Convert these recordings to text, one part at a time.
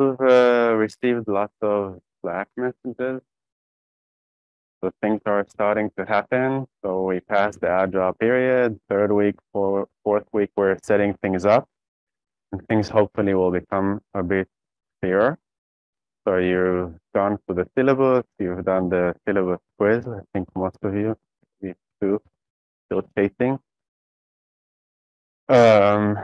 you've uh, received lots of Slack messages. So things are starting to happen. So we passed the agile period. Third week, four, fourth week, we're setting things up, and things hopefully will become a bit clearer. So you've gone through the syllabus. You've done the syllabus quiz. I think most of you, me too, still chasing. Um,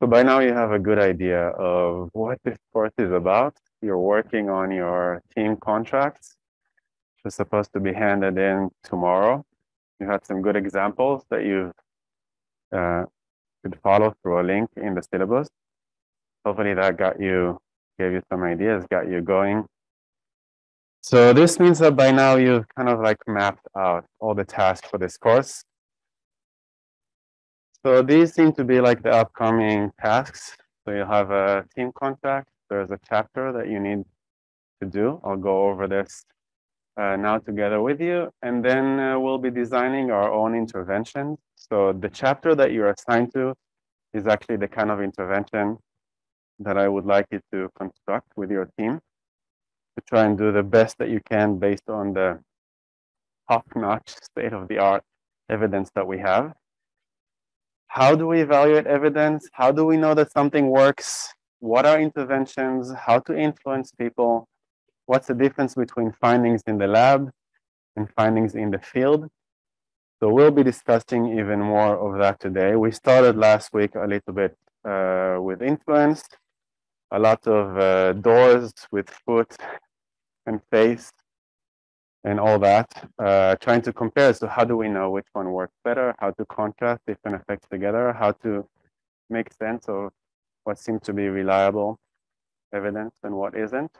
so by now you have a good idea of what this course is about. You're working on your team contracts, which is supposed to be handed in tomorrow. You had some good examples that you uh, could follow through a link in the syllabus. Hopefully that got you, gave you some ideas, got you going. So this means that by now you've kind of like mapped out all the tasks for this course. So these seem to be like the upcoming tasks. So you have a team contract. There's a chapter that you need to do. I'll go over this uh, now together with you. And then uh, we'll be designing our own interventions. So the chapter that you're assigned to is actually the kind of intervention that I would like you to construct with your team to try and do the best that you can based on the top-notch state-of-the-art evidence that we have. How do we evaluate evidence? How do we know that something works? What are interventions? How to influence people? What's the difference between findings in the lab and findings in the field? So we'll be discussing even more of that today. We started last week a little bit uh, with influence, a lot of uh, doors with foot and face and all that, uh, trying to compare. So how do we know which one works better? How to contrast different effects together? How to make sense of what seems to be reliable evidence and what isn't?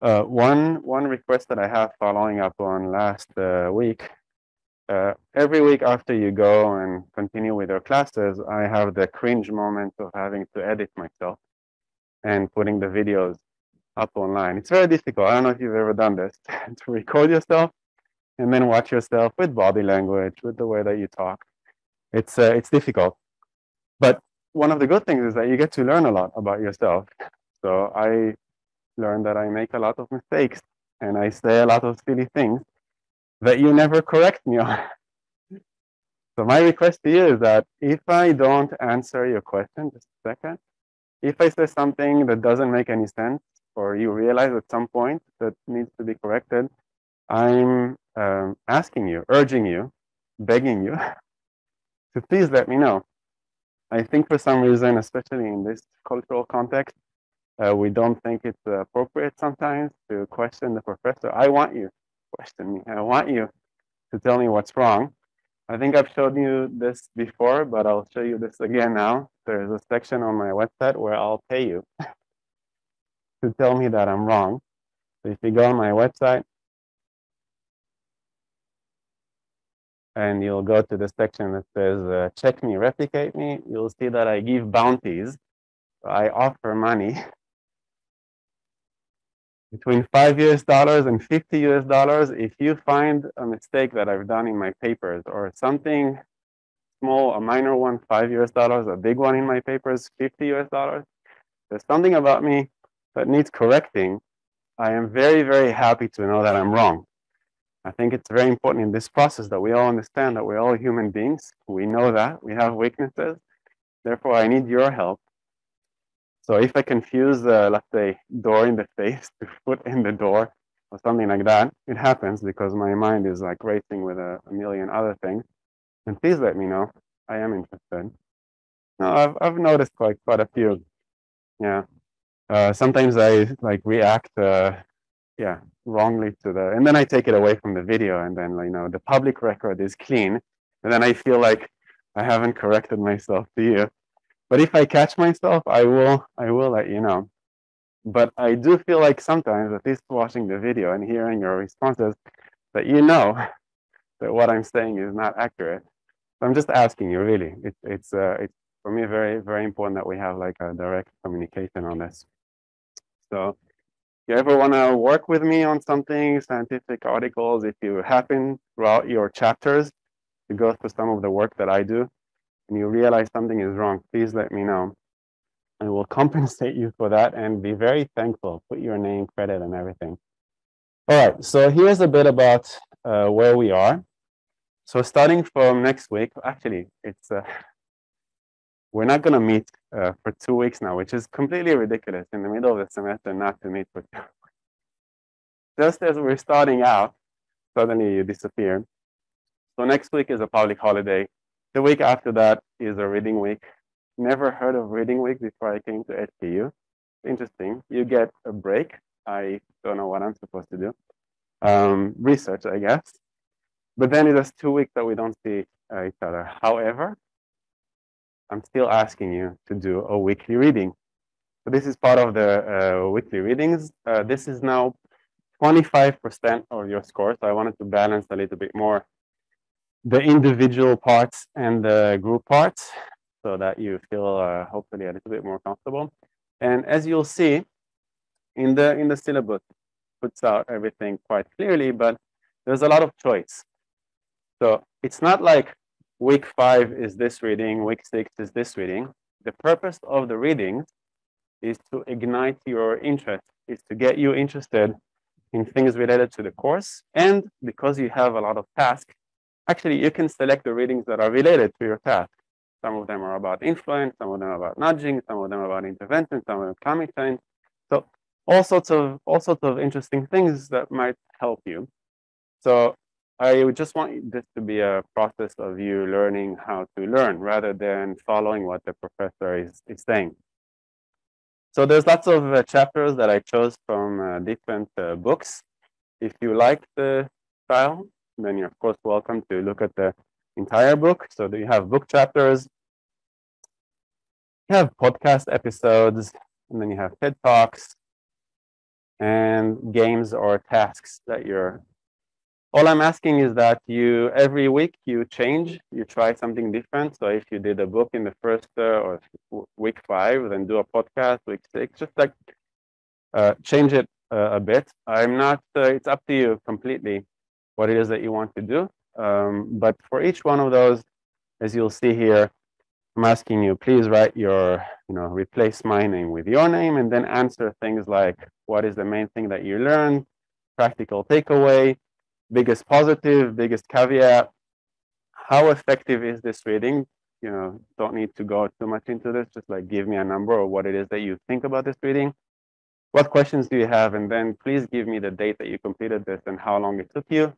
Uh, one one request that I have following up on last uh, week. Uh, every week after you go and continue with your classes, I have the cringe moment of having to edit myself and putting the videos up online. It's very difficult. I don't know if you've ever done this to record yourself and then watch yourself with body language, with the way that you talk. It's uh, it's difficult, but one of the good things is that you get to learn a lot about yourself. So I learned that I make a lot of mistakes and I say a lot of silly things that you never correct me on. So my request to you is that if I don't answer your question, just a second, if I say something that doesn't make any sense, or you realize at some point that needs to be corrected, I'm um, asking you, urging you, begging you to please let me know. I think for some reason, especially in this cultural context, uh, we don't think it's appropriate sometimes to question the professor. I want you to question me. I want you to tell me what's wrong. I think I've shown you this before, but I'll show you this again now. There's a section on my website where I'll pay you to tell me that I'm wrong. So if you go on my website and you'll go to the section that says uh, check me, replicate me, you'll see that I give bounties. I offer money between five US dollars and 50 US dollars if you find a mistake that I've done in my papers or something small, a minor one, five US dollars, a big one in my papers, 50 US dollars. There's something about me that needs correcting, I am very, very happy to know that I'm wrong. I think it's very important in this process that we all understand that we're all human beings. We know that we have weaknesses. Therefore, I need your help. So if I confuse, uh, let's say, door in the face to foot in the door or something like that, it happens because my mind is like racing with a, a million other things. And please let me know. I am interested. No, I've, I've noticed quite, quite a few. Yeah uh, sometimes I like react, uh, yeah, wrongly to the, and then I take it away from the video, and then you know the public record is clean, and then I feel like I haven't corrected myself to you. But if I catch myself, I will, I will let you know. But I do feel like sometimes, at least watching the video and hearing your responses, that you know that what I'm saying is not accurate. I'm just asking you, really. It, it's, uh, it's for me very, very important that we have like a direct communication on this. So if you ever want to work with me on something, scientific articles, if you happen throughout your chapters to go through some of the work that I do and you realize something is wrong, please let me know. I will compensate you for that and be very thankful. Put your name, credit, and everything. All right, so here's a bit about uh, where we are. So starting from next week, actually, it's uh, we're not going to meet uh, for two weeks now, which is completely ridiculous in the middle of the semester not to meet for two weeks. Just as we're starting out, suddenly you disappear. So next week is a public holiday. The week after that is a reading week. Never heard of reading week before I came to HKU. Interesting. You get a break. I don't know what I'm supposed to do. Um, research, I guess. But then it is two weeks that we don't see uh, each other. However, I'm still asking you to do a weekly reading. So this is part of the uh, weekly readings. Uh, this is now 25% of your score. So I wanted to balance a little bit more the individual parts and the group parts so that you feel uh, hopefully a little bit more comfortable. And as you'll see in the in the syllabus, puts out everything quite clearly, but there's a lot of choice. So it's not like week five is this reading, week six is this reading. The purpose of the readings is to ignite your interest, is to get you interested in things related to the course. And because you have a lot of tasks, actually you can select the readings that are related to your task. Some of them are about influence, some of them about nudging, some of them about intervention, some of them climate change. So all sorts of all sorts of interesting things that might help you. So I would just want this to be a process of you learning how to learn rather than following what the professor is, is saying. So there's lots of uh, chapters that I chose from uh, different uh, books. If you like the style, then you're of course welcome to look at the entire book. So you have book chapters, you have podcast episodes, and then you have TED Talks and games or tasks that you're all I'm asking is that you every week you change, you try something different. So if you did a book in the first uh, or week five, then do a podcast week six, just like uh, change it uh, a bit. I'm not. Uh, it's up to you completely what it is that you want to do. Um, but for each one of those, as you'll see here, I'm asking you, please write your, you know, replace my name with your name, and then answer things like, what is the main thing that you learned, practical takeaway biggest positive, biggest caveat. How effective is this reading? You know, don't need to go too much into this. Just like give me a number or what it is that you think about this reading. What questions do you have? And then please give me the date that you completed this and how long it took you.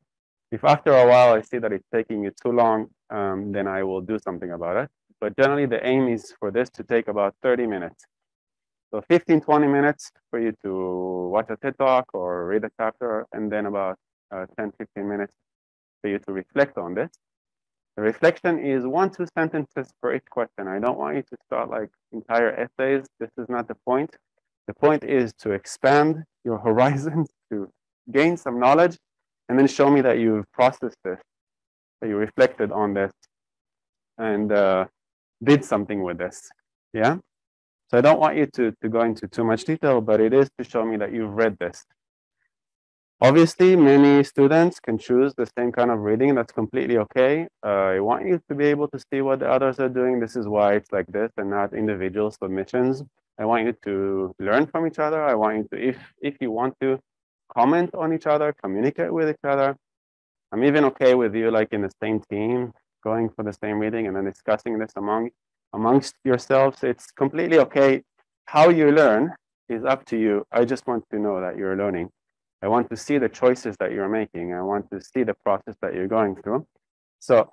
If after a while I see that it's taking you too long, um, then I will do something about it. But generally the aim is for this to take about 30 minutes. So 15, 20 minutes for you to watch a TED Talk or read a chapter, and then about uh, 10, 15 minutes for you to reflect on this. The reflection is one, two sentences for each question. I don't want you to start like entire essays. This is not the point. The point is to expand your horizons, to gain some knowledge, and then show me that you've processed this, that you reflected on this, and uh, did something with this. Yeah? So I don't want you to, to go into too much detail, but it is to show me that you've read this. Obviously, many students can choose the same kind of reading. That's completely okay. Uh, I want you to be able to see what the others are doing. This is why it's like this and not individual submissions. I want you to learn from each other. I want you to, if, if you want to, comment on each other, communicate with each other. I'm even okay with you like in the same team, going for the same reading and then discussing this among amongst yourselves. It's completely okay. How you learn is up to you. I just want to know that you're learning. I want to see the choices that you're making. I want to see the process that you're going through. So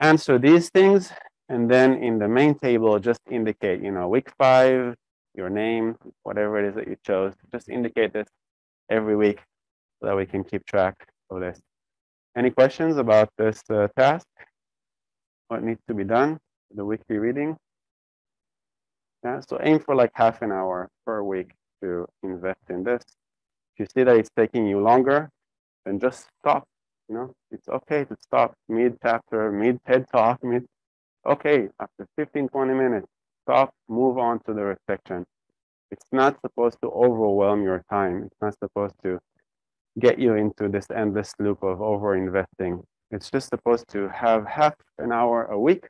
answer these things. And then in the main table, just indicate, you know, week five, your name, whatever it is that you chose, just indicate this every week so that we can keep track of this. Any questions about this uh, task? What needs to be done? The weekly reading? Yeah, so aim for like half an hour per week to invest in this you see that it's taking you longer, then just stop. You know, it's okay to stop mid chapter, mid TED talk, mid. Okay, after 15, 20 minutes, stop, move on to the reflection. It's not supposed to overwhelm your time. It's not supposed to get you into this endless loop of over investing. It's just supposed to have half an hour a week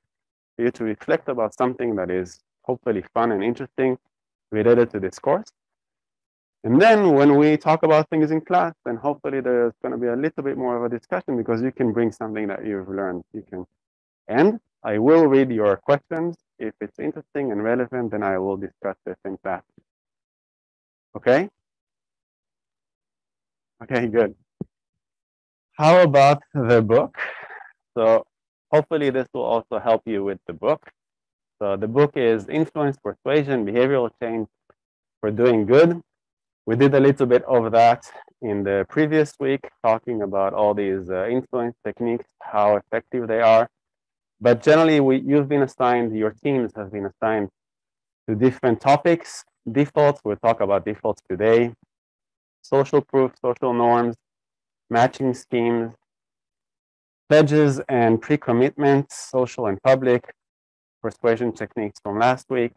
for you to reflect about something that is hopefully fun and interesting related to this course. And then when we talk about things in class, then hopefully there's going to be a little bit more of a discussion because you can bring something that you've learned. You can, and I will read your questions. If it's interesting and relevant, then I will discuss this in class. Okay? Okay, good. How about the book? So hopefully this will also help you with the book. So the book is Influence, Persuasion, Behavioral Change for Doing Good. We did a little bit of that in the previous week, talking about all these uh, influence techniques, how effective they are. But generally, we, you've been assigned, your teams have been assigned to different topics. Defaults, we'll talk about defaults today. Social proof, social norms, matching schemes, pledges and pre-commitments, social and public, persuasion techniques from last week,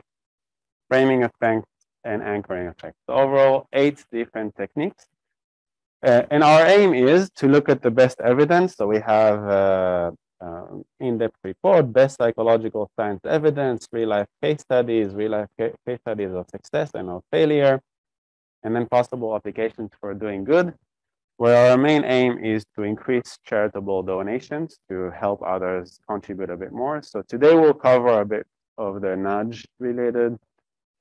framing effects, and anchoring effects. So overall, eight different techniques. Uh, and our aim is to look at the best evidence. So we have uh, uh, in-depth report, best psychological science evidence, real-life case studies, real-life ca case studies of success and of failure, and then possible applications for doing good, where our main aim is to increase charitable donations to help others contribute a bit more. So today we'll cover a bit of the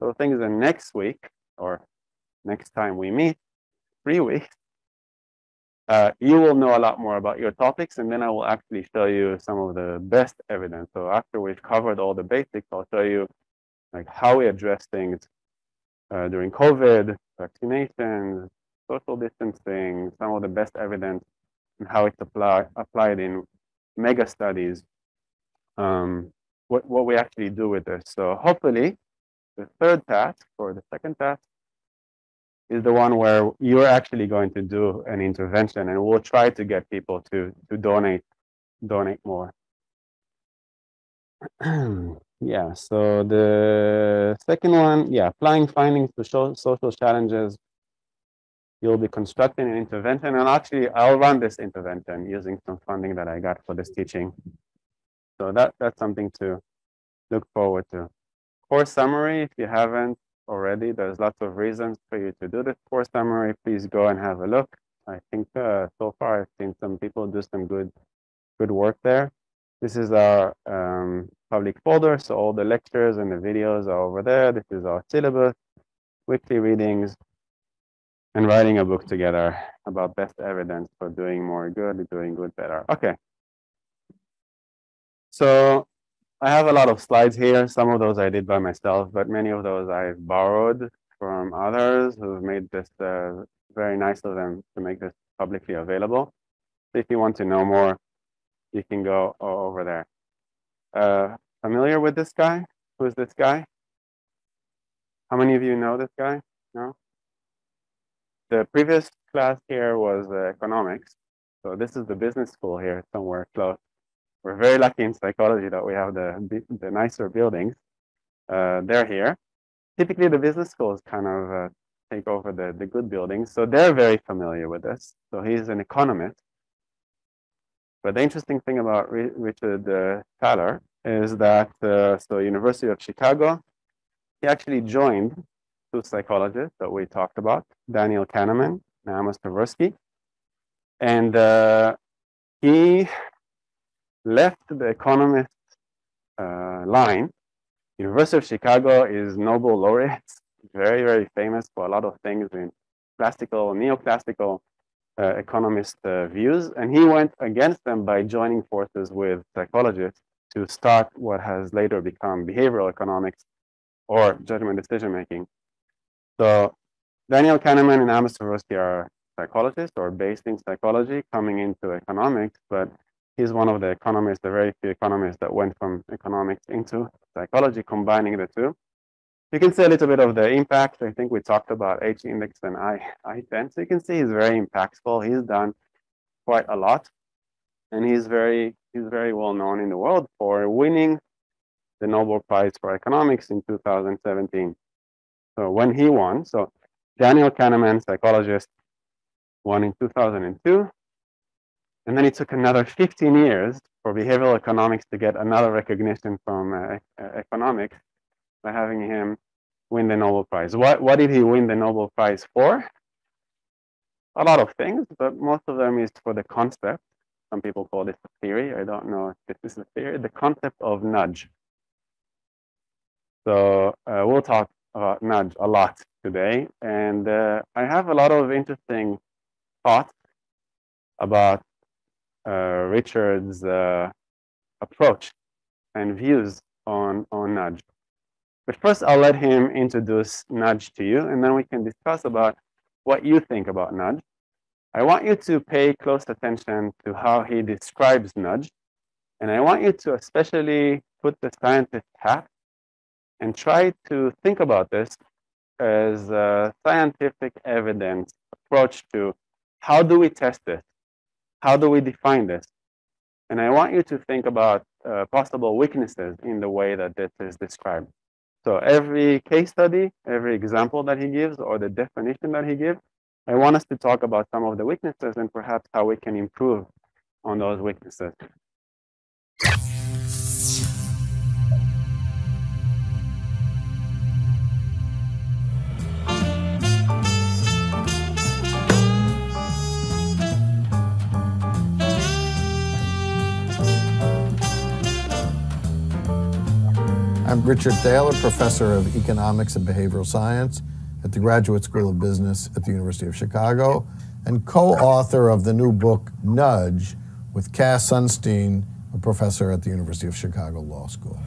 nudge related so things that next week or next time we meet, three weeks, uh, you will know a lot more about your topics and then I will actually show you some of the best evidence. So after we've covered all the basics, I'll show you like how we address things uh, during COVID, vaccinations, social distancing, some of the best evidence and how it's apply, applied in mega studies, um, what, what we actually do with this. So hopefully the third task or the second task is the one where you're actually going to do an intervention and we'll try to get people to to donate donate more. Yeah so the second one yeah applying findings to social challenges. You'll be constructing an intervention and actually i'll run this intervention using some funding that i got for this teaching. So that that's something to look forward to course summary if you haven't already. There's lots of reasons for you to do this course summary. Please go and have a look. I think uh, so far I've seen some people do some good, good work there. This is our um, public folder, so all the lectures and the videos are over there. This is our syllabus, weekly readings, and writing a book together about best evidence for doing more good, doing good better. Okay. So I have a lot of slides here. Some of those I did by myself, but many of those I've borrowed from others who've made this uh, very nice of them to make this publicly available. If you want to know more, you can go over there. Uh, familiar with this guy? Who is this guy? How many of you know this guy? No? The previous class here was uh, economics. So this is the business school here somewhere close we're very lucky in psychology that we have the, the nicer buildings. Uh, they're here. Typically, the business schools kind of uh, take over the, the good buildings. So they're very familiar with this. So he's an economist. But the interesting thing about Richard uh, Thaler is that, uh, so University of Chicago, he actually joined two psychologists that we talked about, Daniel Kahneman and Amos Tversky. And uh, he left the economist uh, line, University of Chicago is Nobel laureates, very, very famous for a lot of things in classical, neoclassical uh, economist uh, views. And he went against them by joining forces with psychologists to start what has later become behavioral economics or judgment decision making. So Daniel Kahneman and Amos Tversky are psychologists or based in psychology coming into economics, but he's one of the economists, the very few economists that went from economics into psychology, combining the two. You can see a little bit of the impact. I think we talked about H index and I, I10. So you can see he's very impactful. He's done quite a lot. And he's very, he's very well known in the world for winning the Nobel Prize for Economics in 2017. So when he won, so Daniel Kahneman, psychologist, won in 2002. And then it took another 15 years for behavioral economics to get another recognition from uh, uh, economics. by having him win the Nobel Prize. What, what did he win the Nobel Prize for? A lot of things, but most of them is for the concept. Some people call this a theory. I don't know if this is a theory. The concept of nudge. So uh, we'll talk about nudge a lot today. And uh, I have a lot of interesting thoughts about Richard's uh, approach and views on, on nudge. But first, I'll let him introduce nudge to you, and then we can discuss about what you think about nudge. I want you to pay close attention to how he describes nudge, and I want you to especially put the scientist hat and try to think about this as a scientific evidence approach to how do we test this? How do we define this? And I want you to think about uh, possible weaknesses in the way that this is described. So every case study, every example that he gives or the definition that he gives, I want us to talk about some of the weaknesses and perhaps how we can improve on those weaknesses. I'm Richard Thaler, professor of economics and behavioral science at the Graduate School of Business at the University of Chicago and co-author of the new book Nudge with Cass Sunstein, a professor at the University of Chicago Law School.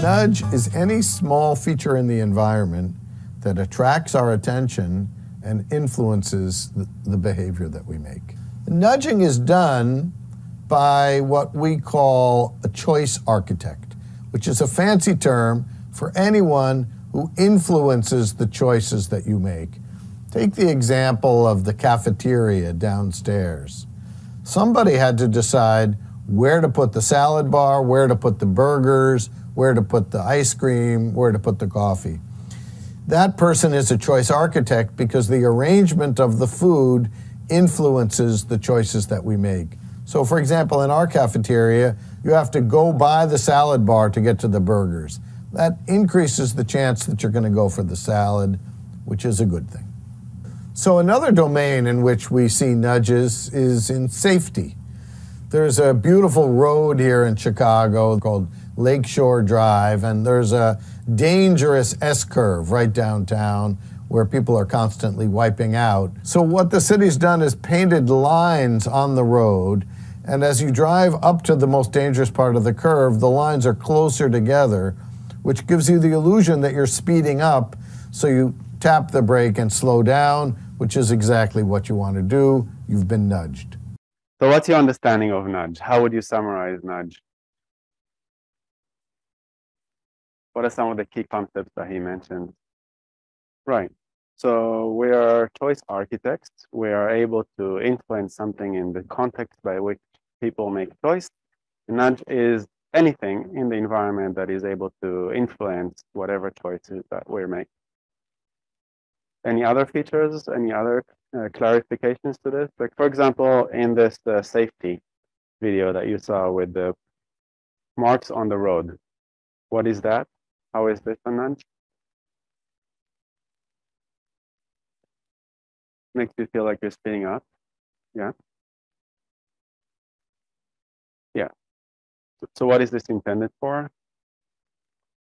Nudge is any small feature in the environment that attracts our attention and influences the behavior that we make. Nudging is done by what we call a choice architect, which is a fancy term for anyone who influences the choices that you make. Take the example of the cafeteria downstairs. Somebody had to decide where to put the salad bar, where to put the burgers, where to put the ice cream, where to put the coffee. That person is a choice architect because the arrangement of the food influences the choices that we make. So, for example, in our cafeteria, you have to go by the salad bar to get to the burgers. That increases the chance that you're going to go for the salad, which is a good thing. So, another domain in which we see nudges is in safety. There's a beautiful road here in Chicago called Lakeshore Drive, and there's a dangerous S curve right downtown where people are constantly wiping out. So, what the city's done is painted lines on the road and as you drive up to the most dangerous part of the curve, the lines are closer together, which gives you the illusion that you're speeding up. So you tap the brake and slow down, which is exactly what you want to do. You've been nudged. So, what's your understanding of nudge? How would you summarize nudge? What are some of the key concepts that he mentioned? Right. So we are choice architects. We are able to influence something in the context by which people make choice. Nudge is anything in the environment that is able to influence whatever choices that we're making. Any other features, any other uh, clarifications to this? Like for example, in this uh, safety video that you saw with the marks on the road, what is that? How is this a nudge? Makes you feel like you're speeding up. Yeah. So what is this intended for?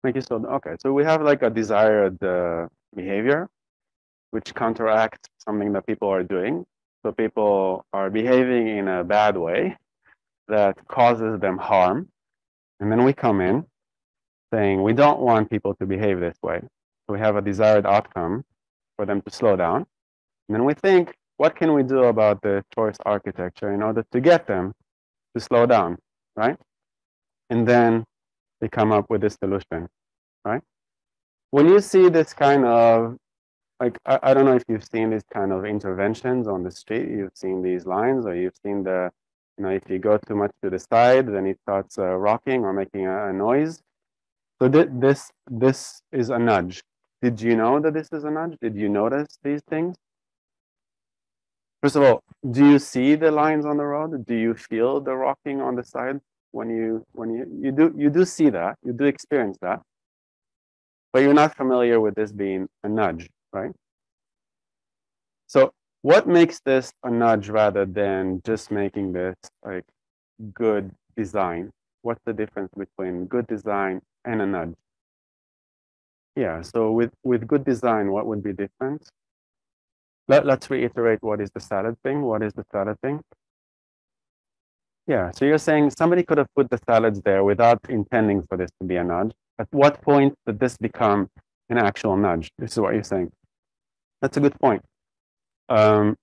Thank you. So, okay, so we have like a desired uh, behavior, which counteracts something that people are doing. So people are behaving in a bad way that causes them harm. And then we come in saying, we don't want people to behave this way. So we have a desired outcome for them to slow down. And then we think, what can we do about the choice architecture in order to get them to slow down, right? And then they come up with this solution, right? When you see this kind of, like, I, I don't know if you've seen these kind of interventions on the street, you've seen these lines, or you've seen the, you know, if you go too much to the side, then it starts uh, rocking or making a, a noise. So th this, this is a nudge. Did you know that this is a nudge? Did you notice these things? First of all, do you see the lines on the road? Do you feel the rocking on the side? When you when you you do you do see that you do experience that but you're not familiar with this being a nudge right? So what makes this a nudge rather than just making this like good design? What's the difference between good design and a nudge? Yeah so with with good design what would be different? Let, let's reiterate what is the salad thing what is the salad thing yeah, so you're saying somebody could have put the salads there without intending for this to be a nudge. At what point did this become an actual nudge? This is what you're saying. That's a good point. Um,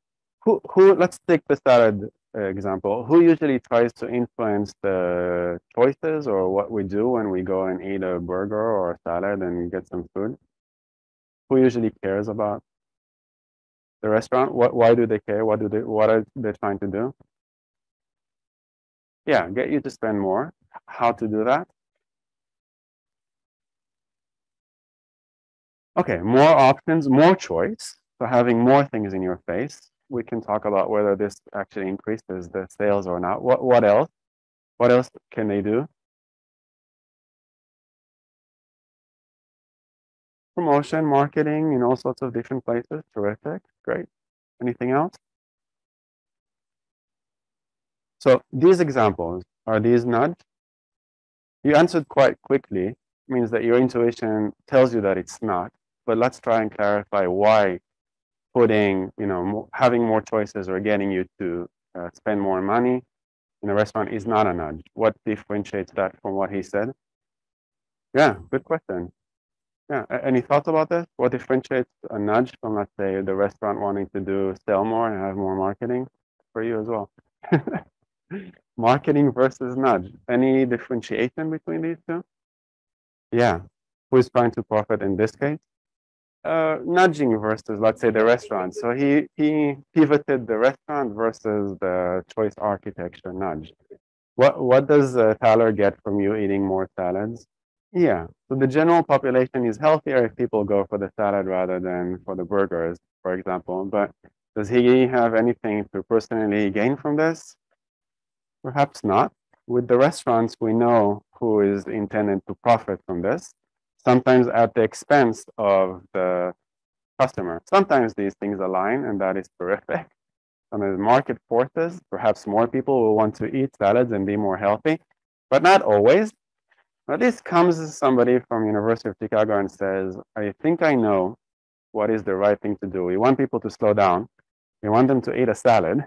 who, who, let's take the salad uh, example. Who usually tries to influence the choices or what we do when we go and eat a burger or a salad and get some food? Who usually cares about the restaurant? What, why do they care? What do they, what are they trying to do? Yeah, get you to spend more. How to do that? Okay, more options, more choice. So having more things in your face. We can talk about whether this actually increases the sales or not. What what else? What else can they do? Promotion, marketing in all sorts of different places. Terrific. Great. Anything else? So these examples, are these nudge? You answered quite quickly, means that your intuition tells you that it's not. But let's try and clarify why putting, you know, having more choices or getting you to uh, spend more money in a restaurant is not a nudge. What differentiates that from what he said? Yeah, good question. Yeah, any thoughts about this? What differentiates a nudge from, let's say, the restaurant wanting to do sell more and have more marketing for you as well? Marketing versus nudge. Any differentiation between these two? Yeah. Who is trying to profit in this case? Uh, nudging versus, let's say, the restaurant. So he, he pivoted the restaurant versus the choice architecture nudge. What, what does uh, Thaler get from you eating more salads? Yeah, so the general population is healthier if people go for the salad rather than for the burgers, for example. But does he have anything to personally gain from this? Perhaps not. With the restaurants, we know who is intended to profit from this, sometimes at the expense of the customer. Sometimes these things align, and that is terrific. Sometimes market forces, perhaps more people will want to eat salads and be more healthy, but not always. But this comes somebody from University of Chicago and says, I think I know what is the right thing to do. We want people to slow down. We want them to eat a salad.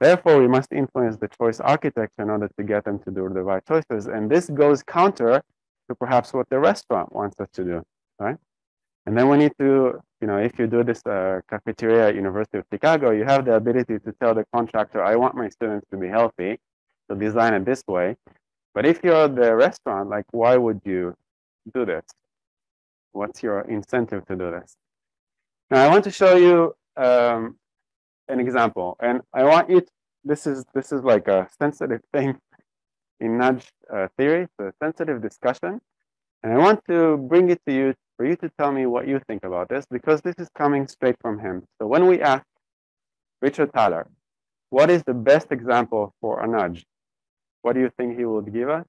Therefore, we must influence the choice architecture in order to get them to do the right choices. And this goes counter to perhaps what the restaurant wants us to do, right? And then we need to, you know, if you do this uh, cafeteria at University of Chicago, you have the ability to tell the contractor, I want my students to be healthy, so design it this way. But if you're the restaurant, like, why would you do this? What's your incentive to do this? Now, I want to show you um, an example, and I want you. To, this is this is like a sensitive thing in nudge uh, theory, it's a sensitive discussion, and I want to bring it to you for you to tell me what you think about this because this is coming straight from him. So when we ask Richard Thaler, what is the best example for a nudge? What do you think he would give us?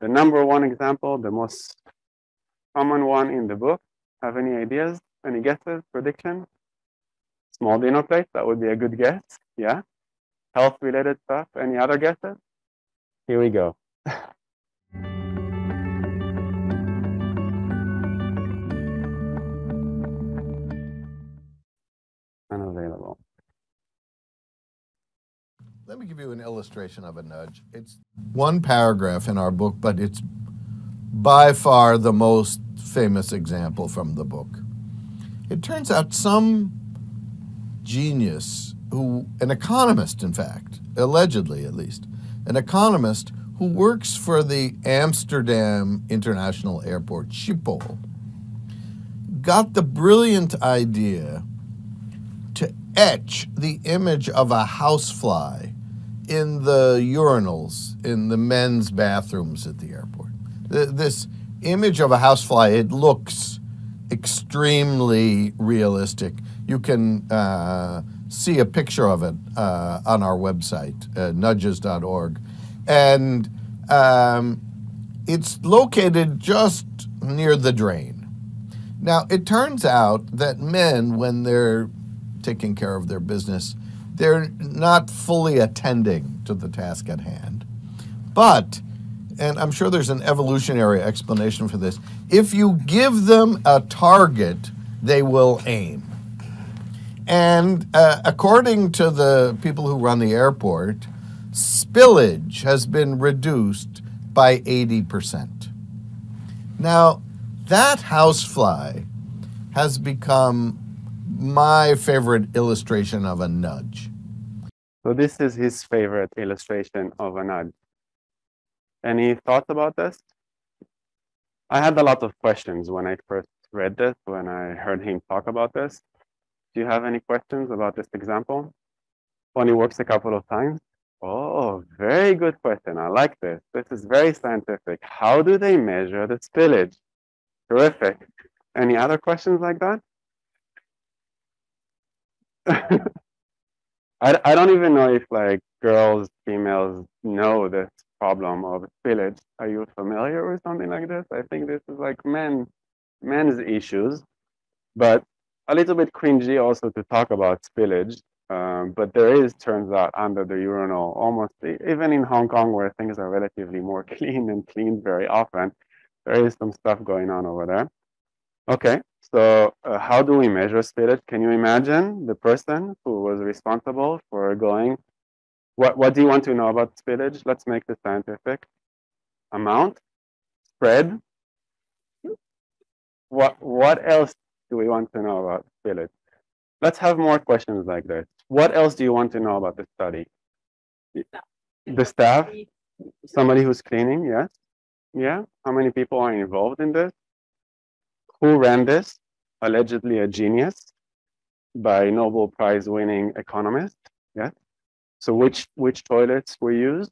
The number one example, the most common one in the book. Have any ideas? Any guesses? Prediction? Small dinner plate, that would be a good guess. Yeah. Health related stuff. Any other guesses? Here we go. Unavailable. Let me give you an illustration of a nudge. It's one paragraph in our book, but it's by far the most famous example from the book. It turns out some genius who, an economist, in fact, allegedly at least, an economist who works for the Amsterdam International Airport, Schiphol, got the brilliant idea to etch the image of a housefly in the urinals in the men's bathrooms at the airport. This image of a housefly, it looks extremely realistic you can uh, see a picture of it uh, on our website, uh, nudges.org. and um, it's located just near the drain. Now, it turns out that men, when they're taking care of their business, they're not fully attending to the task at hand. But, and I'm sure there's an evolutionary explanation for this, if you give them a target, they will aim. And uh, according to the people who run the airport, spillage has been reduced by 80%. Now, that housefly has become my favorite illustration of a nudge. So this is his favorite illustration of a nudge. Any thoughts about this? I had a lot of questions when I first read this, when I heard him talk about this. Do you have any questions about this example? Only works a couple of times. Oh, very good question. I like this. This is very scientific. How do they measure the spillage? Terrific. Any other questions like that? I, I don't even know if like girls, females know this problem of spillage. Are you familiar with something like this? I think this is like men, men's issues, but a little bit cringy also to talk about spillage. Um, but there is, turns out, under the urinal, almost even in Hong Kong, where things are relatively more clean and cleaned very often, there is some stuff going on over there. Okay, so uh, how do we measure spillage? Can you imagine the person who was responsible for going? What, what do you want to know about spillage? Let's make this scientific. Amount, spread. What, what else do we want to know about spillage? Let's have more questions like this. What else do you want to know about the study? The staff? Somebody who's cleaning, yes? Yeah? How many people are involved in this? Who ran this? Allegedly a genius by Nobel Prize winning economist. Yeah. So which which toilets were used?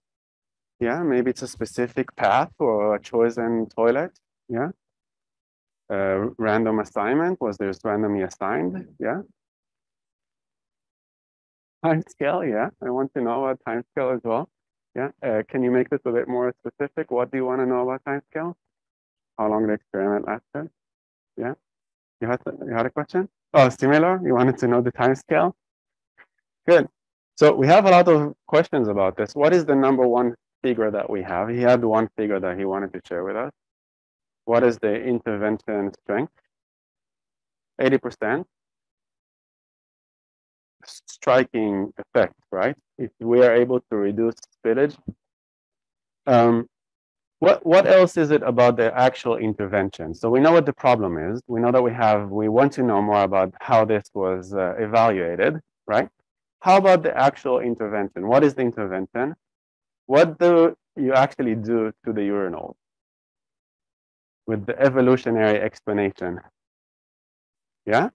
Yeah, maybe it's a specific path or a chosen toilet. Yeah. Uh, random assignment was this randomly assigned? Yeah. Time scale, yeah. I want to know about time scale as well. Yeah. Uh, can you make this a bit more specific? What do you want to know about time scale? How long the experiment lasted? Yeah. You had you had a question? Oh, similar. You wanted to know the time scale. Good. So we have a lot of questions about this. What is the number one figure that we have? He had one figure that he wanted to share with us. What is the intervention strength? 80%. Striking effect, right? If we are able to reduce spillage. Um, what, what else is it about the actual intervention? So we know what the problem is. We know that we have, we want to know more about how this was uh, evaluated, right? How about the actual intervention? What is the intervention? What do you actually do to the urinal? With the evolutionary explanation. Yeah?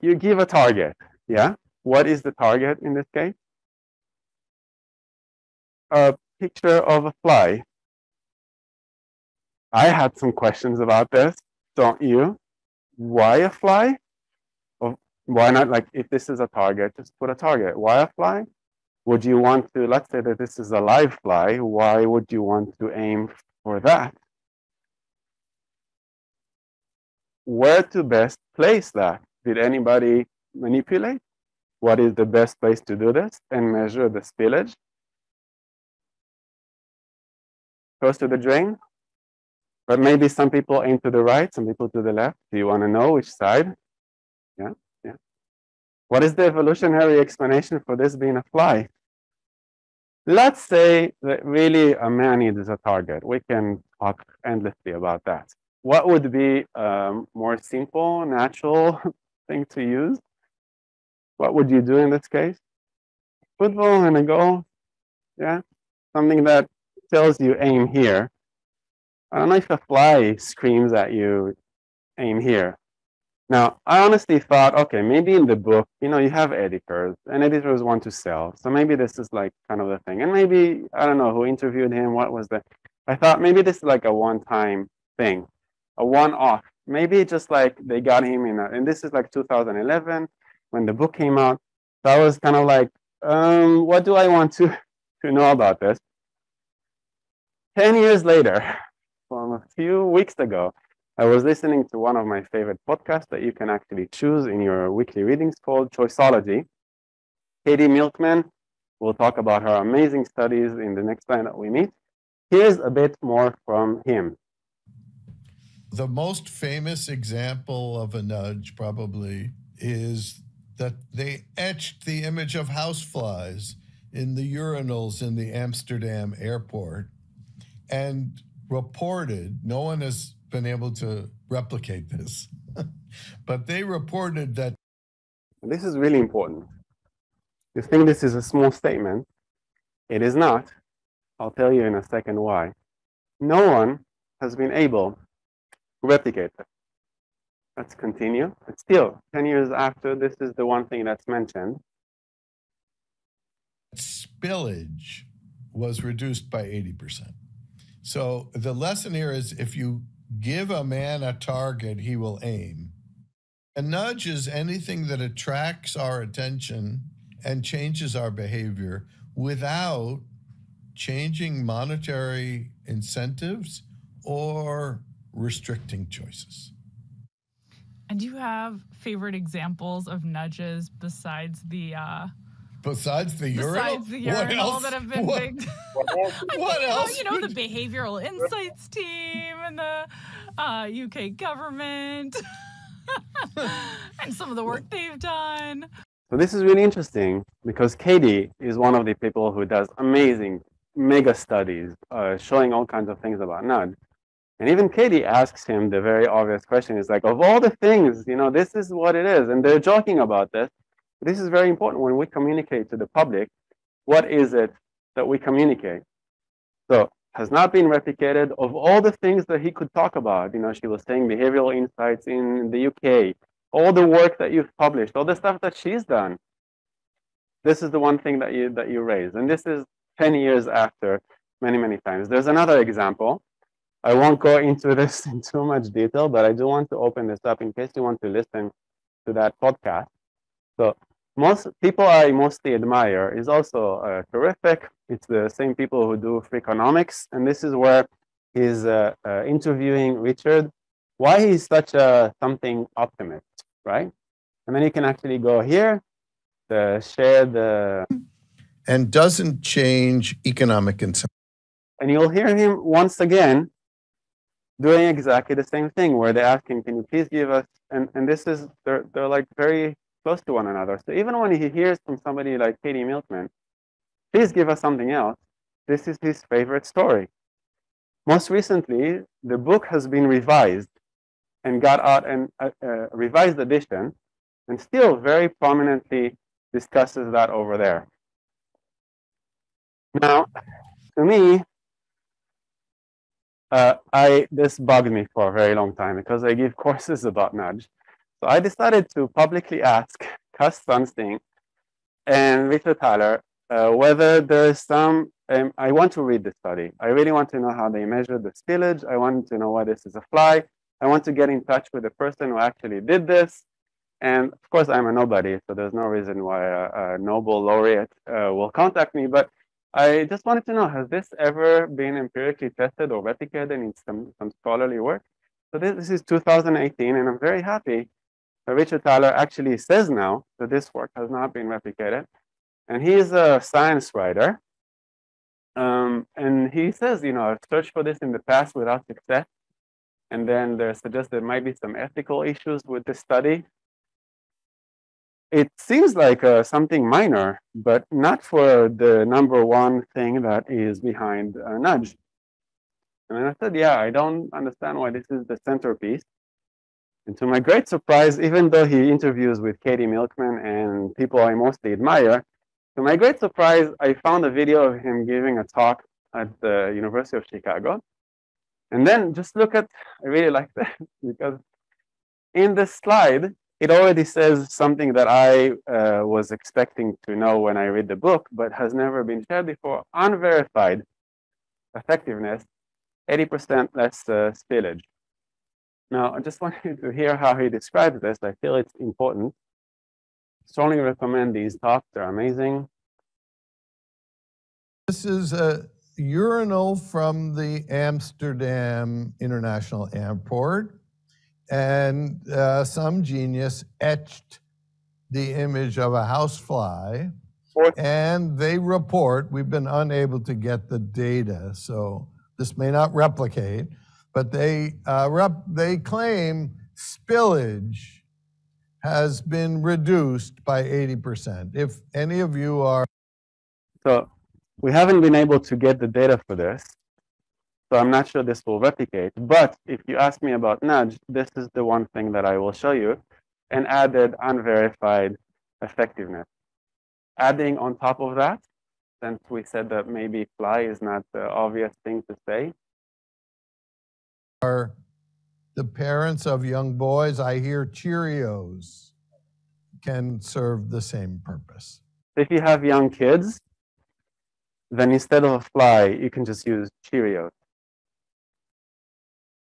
You, give a target, yeah? What is the target in this case? A picture of a fly. I had some questions about this, don't you? Why a fly? why not like if this is a target just put a target why a fly would you want to let's say that this is a live fly why would you want to aim for that. Where to best place that? Did anybody manipulate? What is the best place to do this and measure the spillage? Close to the drain? But maybe some people aim to the right some people to the left. Do you want to know which side? Yeah yeah. what is the evolutionary explanation for this being a fly? Let's say that really a man is a target. We can talk endlessly about that. What would be a more simple, natural thing to use? What would you do in this case? Football and a goal. Yeah, something that tells you aim here. I don't know if a fly screams at you, aim here. Now, I honestly thought, okay, maybe in the book, you know, you have editors and editors want to sell. So maybe this is like kind of the thing. And maybe, I don't know who interviewed him, what was the, I thought maybe this is like a one time thing, a one off. Maybe just like they got him in, a, and this is like 2011 when the book came out. That was kind of like um, what do I want to, to know about this? 10 years later, from a few weeks ago, I was listening to one of my favorite podcasts that you can actually choose in your weekly readings called Choiceology. Katie Milkman will talk about her amazing studies in the next time that we meet. Here's a bit more from him. The most famous example of a nudge probably is that they etched the image of houseflies in the urinals in the Amsterdam airport and reported, no one has been able to replicate this, but they reported that. This is really important. You think this is a small statement? It is not. I'll tell you in a second why. No one has been able to replicate it. Let's continue. But still, 10 years after, this is the one thing that's mentioned. Spillage was reduced by 80%. So the lesson here is if you give a man a target, he will aim. A nudge is anything that attracts our attention and changes our behavior without changing monetary incentives or restricting choices. And do you have favorite examples of nudges besides the uh, Besides the urinal? Besides the urinal that have been what, big. what else? You know, the Behavioral Insights team and the uh, UK government and some of the work they've done. So this is really interesting because Katie is one of the people who does amazing mega studies uh, showing all kinds of things about nudge. And even Katie asks him the very obvious question is like, of all the things, you know, this is what it is. And they're joking about this. This is very important when we communicate to the public. What is it that we communicate? So has not been replicated of all the things that he could talk about. You know, she was saying behavioral insights in the UK, all the work that you've published, all the stuff that she's done. This is the one thing that you that you raise. And this is 10 years after many, many times. There's another example. I won't go into this in too much detail, but I do want to open this up in case you want to listen to that podcast. So most people I mostly admire is also uh, terrific. It's the same people who do Freakonomics, and this is where he's uh, uh, interviewing Richard, why he's such a something optimist, right? And then you can actually go here, the share the and doesn't change economic incentive. And you'll hear him once again doing exactly the same thing, where they ask him, "Can you please give us?" And and this is they're they're like very close to one another. So even when he hears from somebody like Katie Milkman, please give us something else, this is his favorite story. Most recently, the book has been revised and got out an a, a revised edition and still very prominently discusses that over there. Now, to me, uh, I this bugged me for a very long time because I give courses about nudge, so I decided to publicly ask Cass Sunstein and Richard Thaler uh, whether there is some, um, I want to read the study. I really want to know how they measure the spillage. I want to know why this is a fly. I want to get in touch with the person who actually did this. And of course, I'm a nobody, so there's no reason why a, a Nobel laureate uh, will contact me. But I just wanted to know, has this ever been empirically tested or replicated in some, some scholarly work? So this, this is 2018, and I'm very happy Richard Thaler actually says now that this work has not been replicated. And he's a science writer. Um, and he says, you know, I've searched for this in the past without success. And then there suggests there might be some ethical issues with the study. It seems like uh, something minor, but not for the number one thing that is behind a nudge. And I said, yeah, I don't understand why this is the centerpiece. And to my great surprise, even though he interviews with Katie Milkman and people I mostly admire, to my great surprise, I found a video of him giving a talk at the University of Chicago. And then just look at, I really like that because in the slide, it already says something that I uh, was expecting to know when I read the book, but has never been shared before. Unverified effectiveness, 80% less uh, spillage. Now, I just want you to hear how he describes this. I feel it's important. Strongly recommend these talks. They're amazing. This is a urinal from the Amsterdam International Airport, and uh, some genius etched the image of a housefly. And they report, we've been unable to get the data, so this may not replicate, but they, uh, rep- they claim spillage has been reduced by 80%. If any of you are So we haven't been able to get the data for this. So I'm not sure this will replicate. But if you ask me about nudge, this is the one thing that I will show you and added unverified effectiveness. Adding on top of that, since we said that maybe fly is not the obvious thing to say, are the parents of young boys, I hear Cheerios can serve the same purpose. if you have young kids, then instead of a fly, you can just use Cheerios.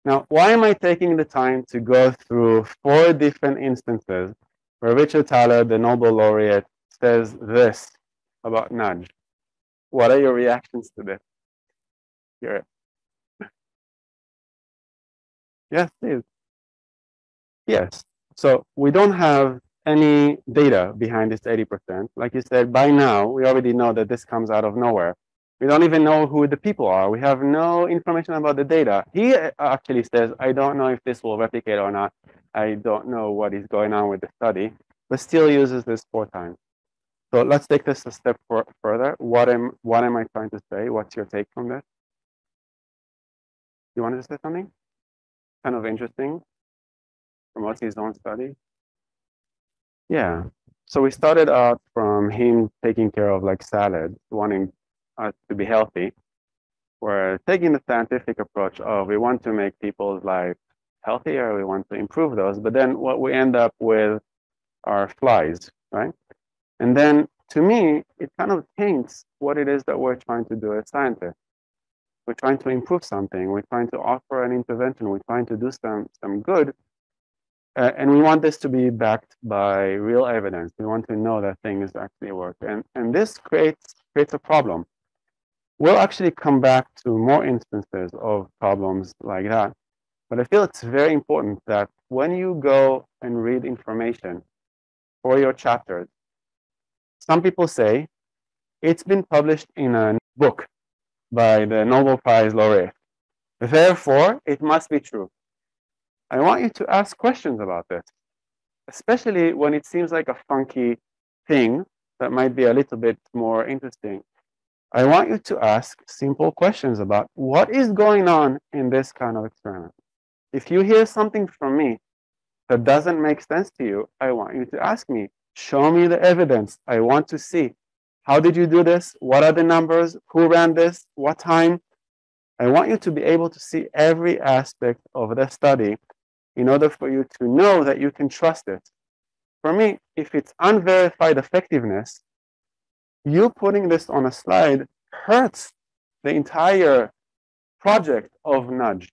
Now, why am I taking the time to go through four different instances where Richard Thaler, the Nobel laureate, says this about nudge? What are your reactions to this? Here. Yes, please. Yes. So we don't have any data behind this 80%. Like you said, by now, we already know that this comes out of nowhere. We don't even know who the people are. We have no information about the data. He uh, actually says, I don't know if this will replicate or not. I don't know what is going on with the study, but still uses this four times. So let's take this a step for, further. What am, what am I trying to say? What's your take from this? You wanted to say something? Kind of interesting. Promotes his own study. Yeah. So we started out from him taking care of like salad, wanting us to be healthy. We're taking the scientific approach of we want to make people's life healthier, we want to improve those, but then what we end up with are flies, right? And then to me, it kind of taints what it is that we're trying to do as scientists. We're trying to improve something, we're trying to offer an intervention, we're trying to do some, some good, uh, and we want this to be backed by real evidence. We want to know that things actually work. And, and this creates, creates a problem. We'll actually come back to more instances of problems like that. But I feel it's very important that when you go and read information for your chapters, some people say it's been published in a book by the Nobel Prize laureate. Therefore, it must be true. I want you to ask questions about this, especially when it seems like a funky thing that might be a little bit more interesting. I want you to ask simple questions about what is going on in this kind of experiment. If you hear something from me that doesn't make sense to you, I want you to ask me, show me the evidence. I want to see. How did you do this? What are the numbers? Who ran this? What time? I want you to be able to see every aspect of the study in order for you to know that you can trust it. For me, if it's unverified effectiveness, you putting this on a slide hurts the entire project of Nudge,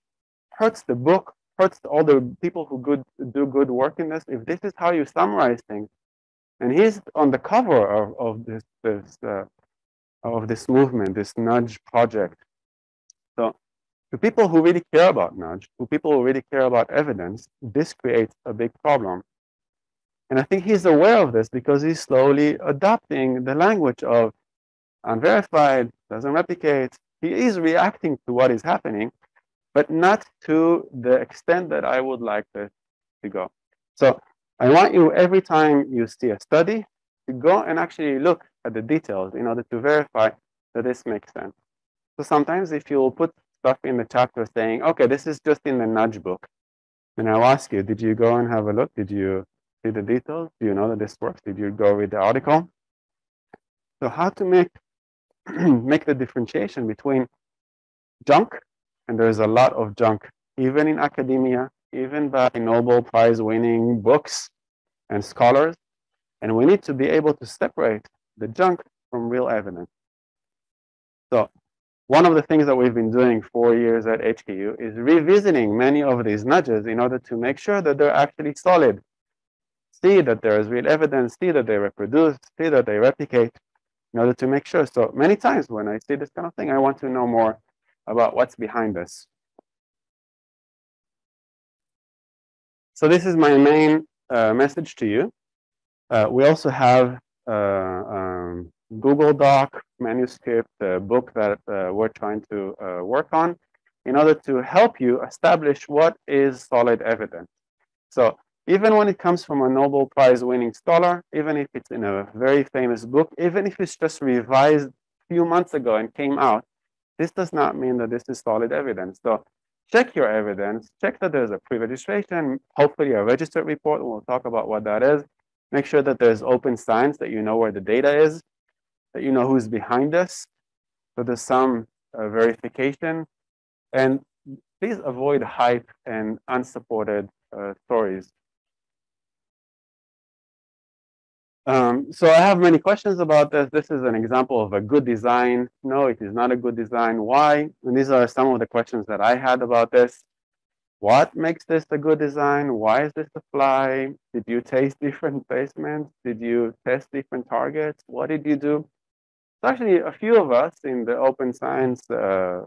hurts the book, hurts all the people who good, do good work in this. If this is how you summarize things, and he's on the cover of, of this, this uh, of this movement, this Nudge project. So to people who really care about nudge, to people who really care about evidence, this creates a big problem. And I think he's aware of this because he's slowly adopting the language of unverified, doesn't replicate. He is reacting to what is happening, but not to the extent that I would like this to go. So I want you every time you see a study to go and actually look at the details in order to verify that this makes sense. So sometimes if you put stuff in the chapter saying, okay, this is just in the nudge book. And I'll ask you, did you go and have a look? Did you see the details? Do you know that this works? Did you go read the article? So how to make make the differentiation between junk, and there's a lot of junk, even in academia, even by Nobel Prize winning books and scholars. And we need to be able to separate the junk from real evidence. So one of the things that we've been doing for years at HKU is revisiting many of these nudges in order to make sure that they're actually solid. See that there is real evidence, see that they reproduce, see that they replicate. in order to make sure. So many times when I see this kind of thing, I want to know more about what's behind this. So this is my main uh, message to you. Uh, we also have uh, um, Google Doc manuscript book that uh, we're trying to uh, work on in order to help you establish what is solid evidence. So even when it comes from a Nobel Prize winning scholar, even if it's in a very famous book, even if it's just revised a few months ago and came out, this does not mean that this is solid evidence. So check your evidence, check that there's a pre-registration, hopefully a registered report, we'll talk about what that is. Make sure that there's open science, that you know where the data is, that you know who's behind this, so there's some uh, verification, and please avoid hype and unsupported uh, stories. Um, so I have many questions about this. This is an example of a good design. No, it is not a good design. Why? And these are some of the questions that I had about this. What makes this a good design? Why is this a fly? Did you taste different placements? Did you test different targets? What did you do? So actually, a few of us in the open science uh,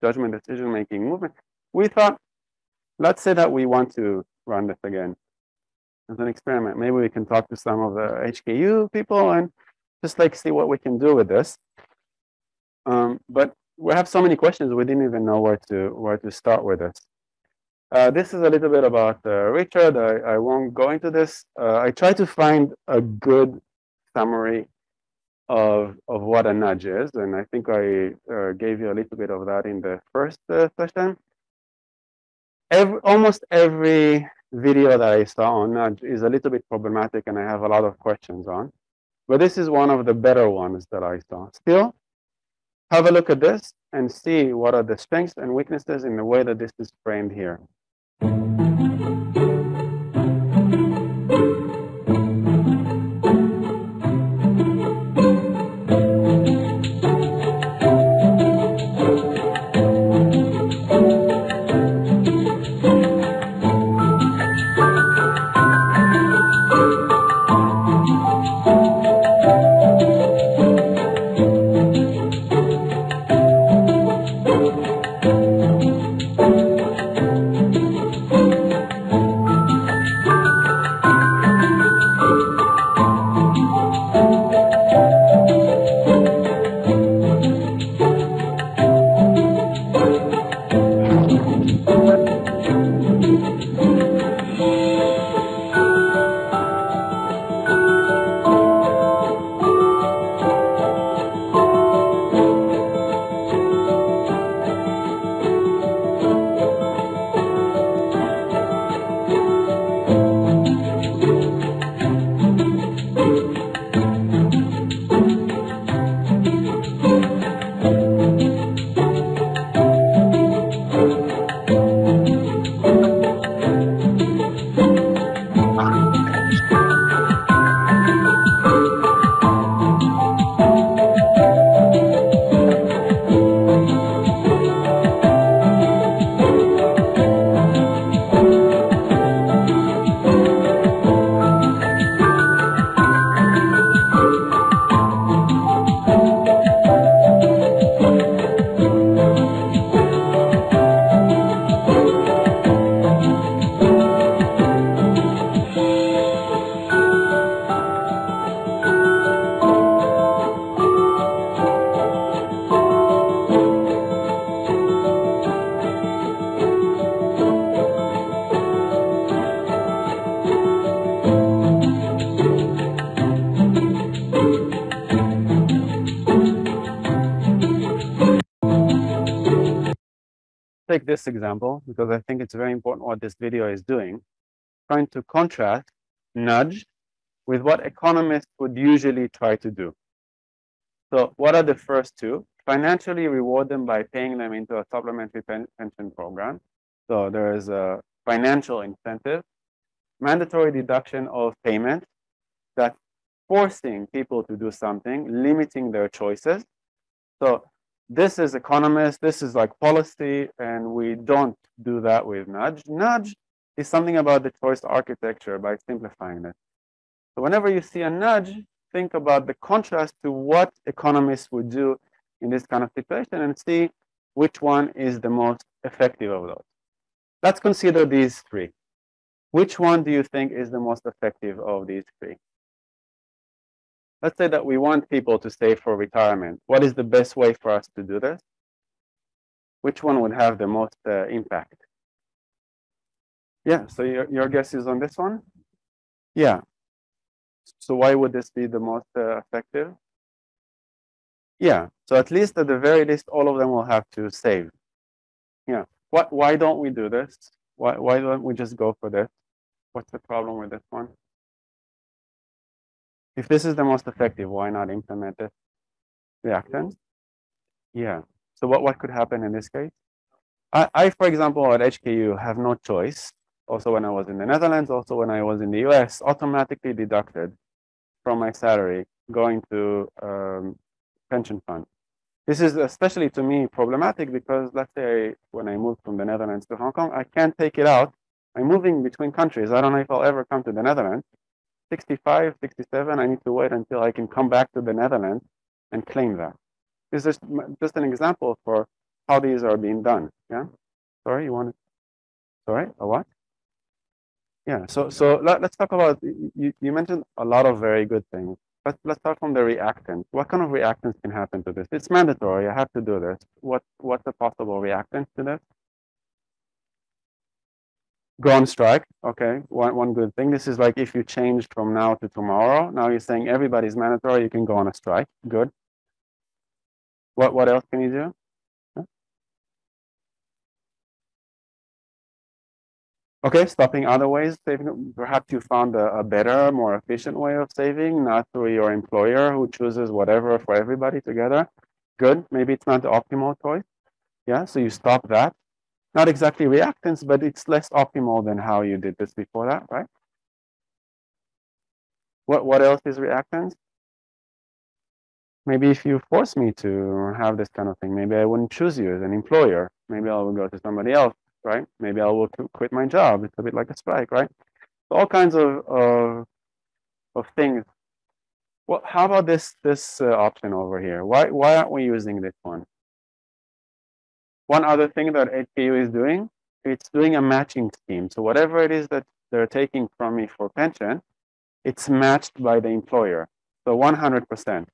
judgment decision making movement, we thought, let's say that we want to run this again as an experiment. Maybe we can talk to some of the HKU people and just like see what we can do with this. Um, but we have so many questions, we didn't even know where to where to start with this. Uh, this is a little bit about uh, Richard. I, I won't go into this. Uh, I try to find a good summary of of what a nudge is, and I think I uh, gave you a little bit of that in the first uh, session. Every, almost every video that I saw on is a little bit problematic and I have a lot of questions on. But this is one of the better ones that I saw. Still, have a look at this and see what are the strengths and weaknesses in the way that this is framed here. This example because I think it's very important what this video is doing, trying to contrast nudge with what economists would usually try to do. So what are the first two? Financially reward them by paying them into a supplementary pen pension program. So there is a financial incentive, mandatory deduction of payment that's forcing people to do something, limiting their choices. So this is economist, this is like policy, and we don't do that with nudge. Nudge is something about the choice architecture by simplifying it. So whenever you see a nudge, think about the contrast to what economists would do in this kind of situation and see which one is the most effective of those. Let's consider these three. Which one do you think is the most effective of these three? Let's say that we want people to save for retirement. What is the best way for us to do this? Which one would have the most uh, impact? Yeah, so your, your guess is on this one? Yeah. So why would this be the most uh, effective? Yeah, so at least at the very least, all of them will have to save. Yeah, what, why don't we do this? Why, why don't we just go for this? What's the problem with this one? If this is the most effective, why not implement it? Reactance? Yeah. So what, what could happen in this case? I, I, for example, at HKU have no choice. Also when I was in the Netherlands, also when I was in the US, automatically deducted from my salary going to um, pension fund. This is especially to me problematic because let's say when I moved from the Netherlands to Hong Kong, I can't take it out. I'm moving between countries. I don't know if I'll ever come to the Netherlands. 65, 67, I need to wait until I can come back to the Netherlands and claim that. This is just an example for how these are being done. Yeah. Sorry, you wanted. Sorry, a what? Yeah. So so let, us talk about. You, you mentioned a lot of very good things. Let's let's start from the reactance. What kind of reactance can happen to this? It's mandatory. I have to do this. What what's the possible reactant to this? Go on strike. Okay, one, one good thing. This is like if you change from now to tomorrow. Now you're saying everybody's mandatory. You can go on a strike. Good. What what else can you do? Okay, stopping other ways saving. Perhaps you found a, a, better, more efficient way of saving, not through your employer who chooses whatever for everybody together. Good. Maybe it's not the optimal choice. Yeah, so you stop that not exactly reactance, but it's less optimal than how you did this before that, right? What, what else is reactance? Maybe if you force me to have this kind of thing, maybe I wouldn't choose you as an employer. Maybe I will go to somebody else, right? Maybe I will quit my job. It's a bit like a strike, right? So all kinds of, of, of things. Well, how about this this uh, option over here? Why why aren't we using this one? One other thing that HKU is doing, it's doing a matching scheme. So whatever it is that they're taking from me for pension, it's matched by the employer. So 100%.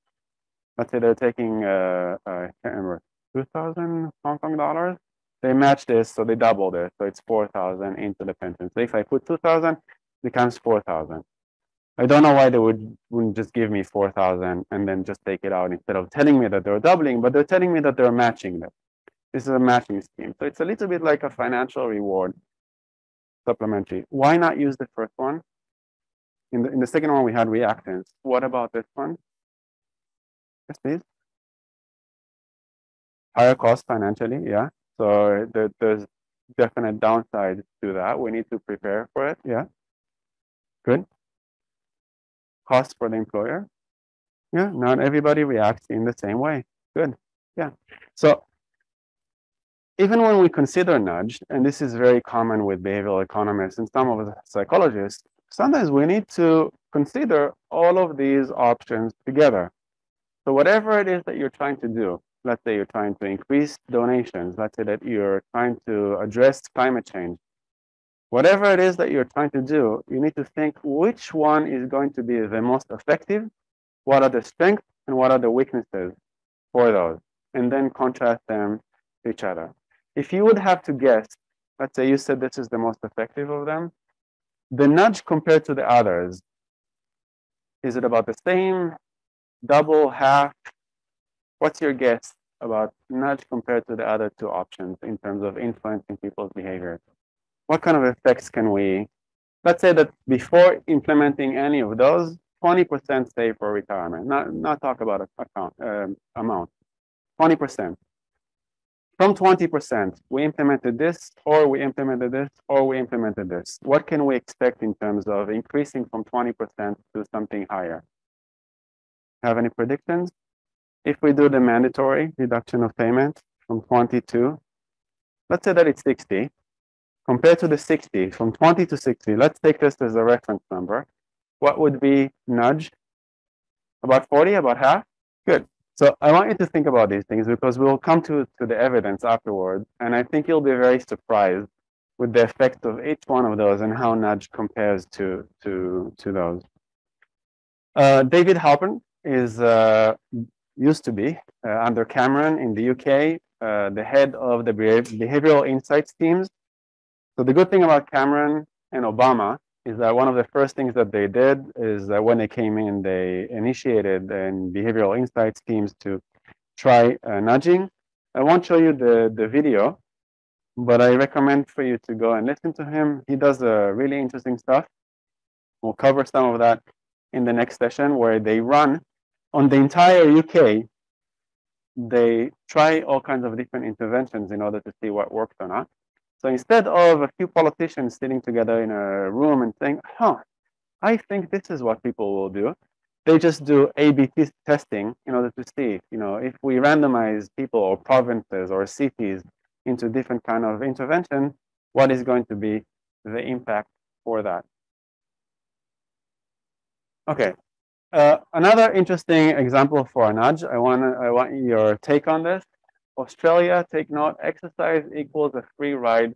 Let's say they're taking, uh, uh, I can't remember, 2,000 Hong Kong dollars. They match this, so they double this. So it's 4,000 into the pension. So if I put 2,000, it becomes 4,000. I don't know why they would wouldn't just give me 4,000 and then just take it out instead of telling me that they're doubling, but they're telling me that they're matching this. This is a matching scheme. So it's a little bit like a financial reward supplementary. Why not use the first one? In the, in the second one, we had reactance. What about this one? Yes, please. Higher cost financially, yeah. So the, there's definite downside to that. We need to prepare for it, yeah. Good. Cost for the employer. Yeah, not everybody reacts in the same way. Good. Yeah. So even when we consider nudge, and this is very common with behavioral economists and some of the psychologists, sometimes we need to consider all of these options together. So whatever it is that you're trying to do, let's say you're trying to increase donations, let's say that you're trying to address climate change, whatever it is that you're trying to do, you need to think which one is going to be the most effective, what are the strengths and what are the weaknesses for those, and then contrast them to each other. If you would have to guess, let's say you said this is the most effective of them, the nudge compared to the others, is it about the same, double, half? What's your guess about nudge compared to the other two options in terms of influencing people's behavior? What kind of effects can we, let's say that before implementing any of those, 20% save for retirement, not, not talk about account, um, amount, 20%. From 20%, we implemented this, or we implemented this, or we implemented this. What can we expect in terms of increasing from 20% to something higher? Have any predictions? If we do the mandatory reduction of payment from 22, let's say that it's 60, compared to the 60, from 20 to 60, let's take this as a reference number. What would be nudge About 40, about half? Good. So I want you to think about these things because we'll come to, to the evidence afterward. And I think you'll be very surprised with the effect of each one of those and how nudge compares to, to, to those. Uh, David Halpern is uh, used to be uh, under Cameron in the UK, uh, the head of the behavioral insights teams. So the good thing about Cameron and Obama is that one of the first things that they did is that when they came in, they initiated and behavioral insights teams to try uh, nudging. I won't show you the, the video, but I recommend for you to go and listen to him. He does uh, really interesting stuff. We'll cover some of that in the next session where they run on the entire UK. They try all kinds of different interventions in order to see what works or not. So instead of a few politicians sitting together in a room and saying, huh, I think this is what people will do, they just do A-B testing in order to see, you know, if we randomize people or provinces or cities into different kind of intervention, what is going to be the impact for that? Okay, uh, another interesting example for a nudge. I want I want your take on this. Australia, take note, exercise equals a free ride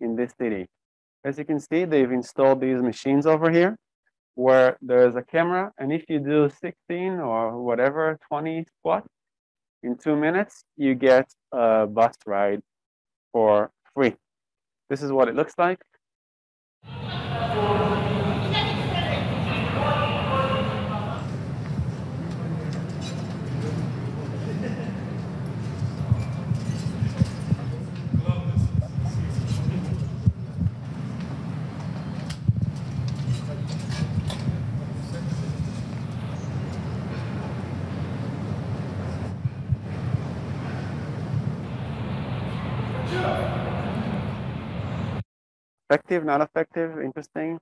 in this city. As you can see, they've installed these machines over here where there's a camera. And if you do 16 or whatever, 20 squats in two minutes, you get a bus ride for free. This is what it looks like. Effective, not effective, interesting.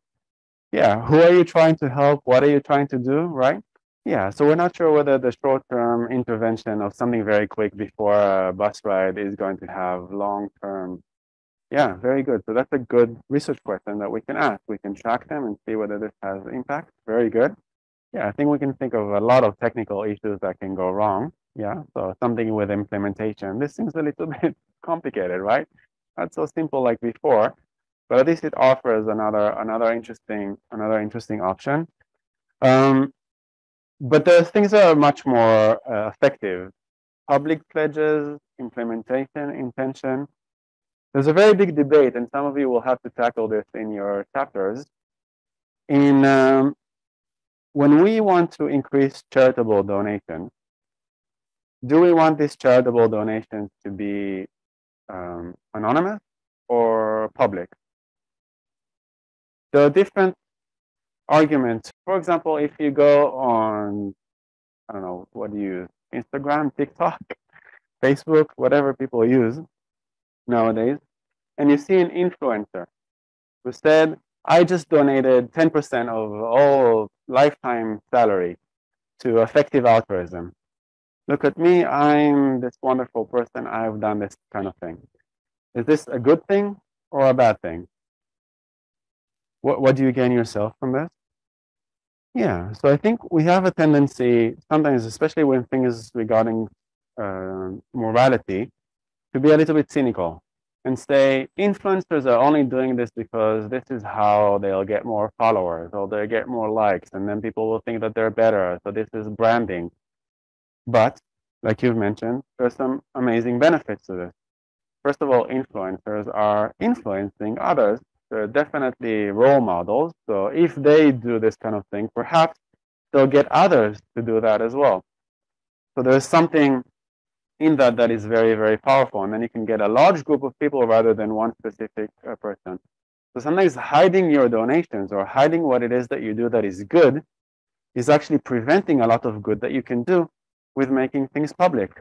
Yeah, who are you trying to help? What are you trying to do, right? Yeah, so we're not sure whether the short-term intervention of something very quick before a bus ride is going to have long-term. Yeah, very good. So that's a good research question that we can ask. We can track them and see whether this has impact. Very good. Yeah, I think we can think of a lot of technical issues that can go wrong. Yeah, so something with implementation. This seems a little bit complicated, right? Not so simple like before but at least it offers another another interesting another interesting option. Um, but the things are much more uh, effective. Public pledges, implementation, intention. There's a very big debate, and some of you will have to tackle this in your chapters. In um, when we want to increase charitable donation, do we want these charitable donations to be um, anonymous or public? Are different arguments. For example, if you go on, I don't know, what do you use? Instagram, TikTok, Facebook, whatever people use nowadays, and you see an influencer who said, I just donated 10% of all lifetime salary to effective altruism. Look at me, I'm this wonderful person, I've done this kind of thing. Is this a good thing or a bad thing? What, what do you gain yourself from this? Yeah, so I think we have a tendency, sometimes, especially when things regarding uh, morality, to be a little bit cynical and say influencers are only doing this because this is how they'll get more followers or they get more likes, and then people will think that they're better. So this is branding. But like you've mentioned, there's some amazing benefits to this. First of all, influencers are influencing others they're definitely role models. So if they do this kind of thing, perhaps they'll get others to do that as well. So there's something in that that is very, very powerful. And then you can get a large group of people rather than one specific uh, person. So sometimes hiding your donations or hiding what it is that you do that is good is actually preventing a lot of good that you can do with making things public.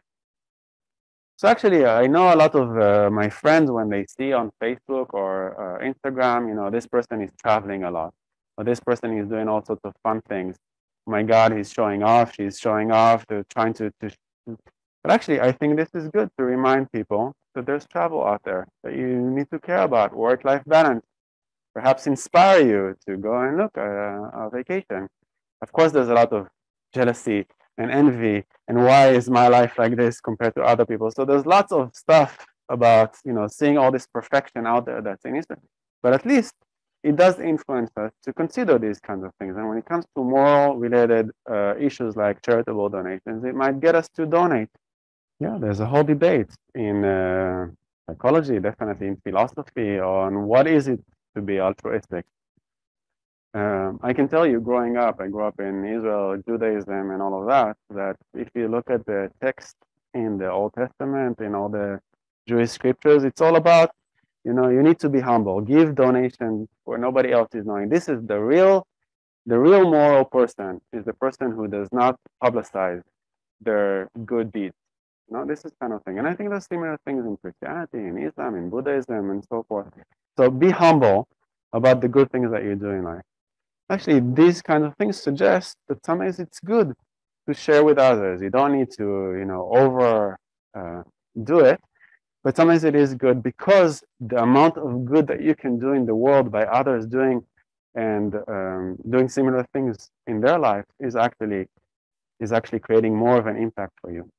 So actually, I know a lot of uh, my friends when they see on Facebook or uh, Instagram, you know, this person is traveling a lot, or this person is doing all sorts of fun things. My God, he's showing off. She's showing off. They're trying to, to. But actually, I think this is good to remind people that there's travel out there that you need to care about, work-life balance. Perhaps inspire you to go and look at a, a vacation. Of course, there's a lot of jealousy and envy and why is my life like this compared to other people? So there's lots of stuff about you know seeing all this perfection out there that's in Instagram but at least it does influence us to consider these kinds of things. And when it comes to moral related uh, issues like charitable donations it might get us to donate. Yeah there's a whole debate in uh, psychology definitely in philosophy on what is it to be altruistic um, I can tell you, growing up, I grew up in Israel, Judaism, and all of that, that if you look at the text in the Old Testament, in all the Jewish scriptures, it's all about, you know, you need to be humble, give donation where nobody else is knowing. This is the real, the real moral person is the person who does not publicize their good deeds. You know, this is kind of thing. And I think there's similar things in Christianity, in Islam, in Buddhism, and so forth. So be humble about the good things that you do in life actually these kind of things suggest that sometimes it's good to share with others. You don't need to you know over uh, do it but sometimes it is good because the amount of good that you can do in the world by others doing and um, doing similar things in their life is actually is actually creating more of an impact for you.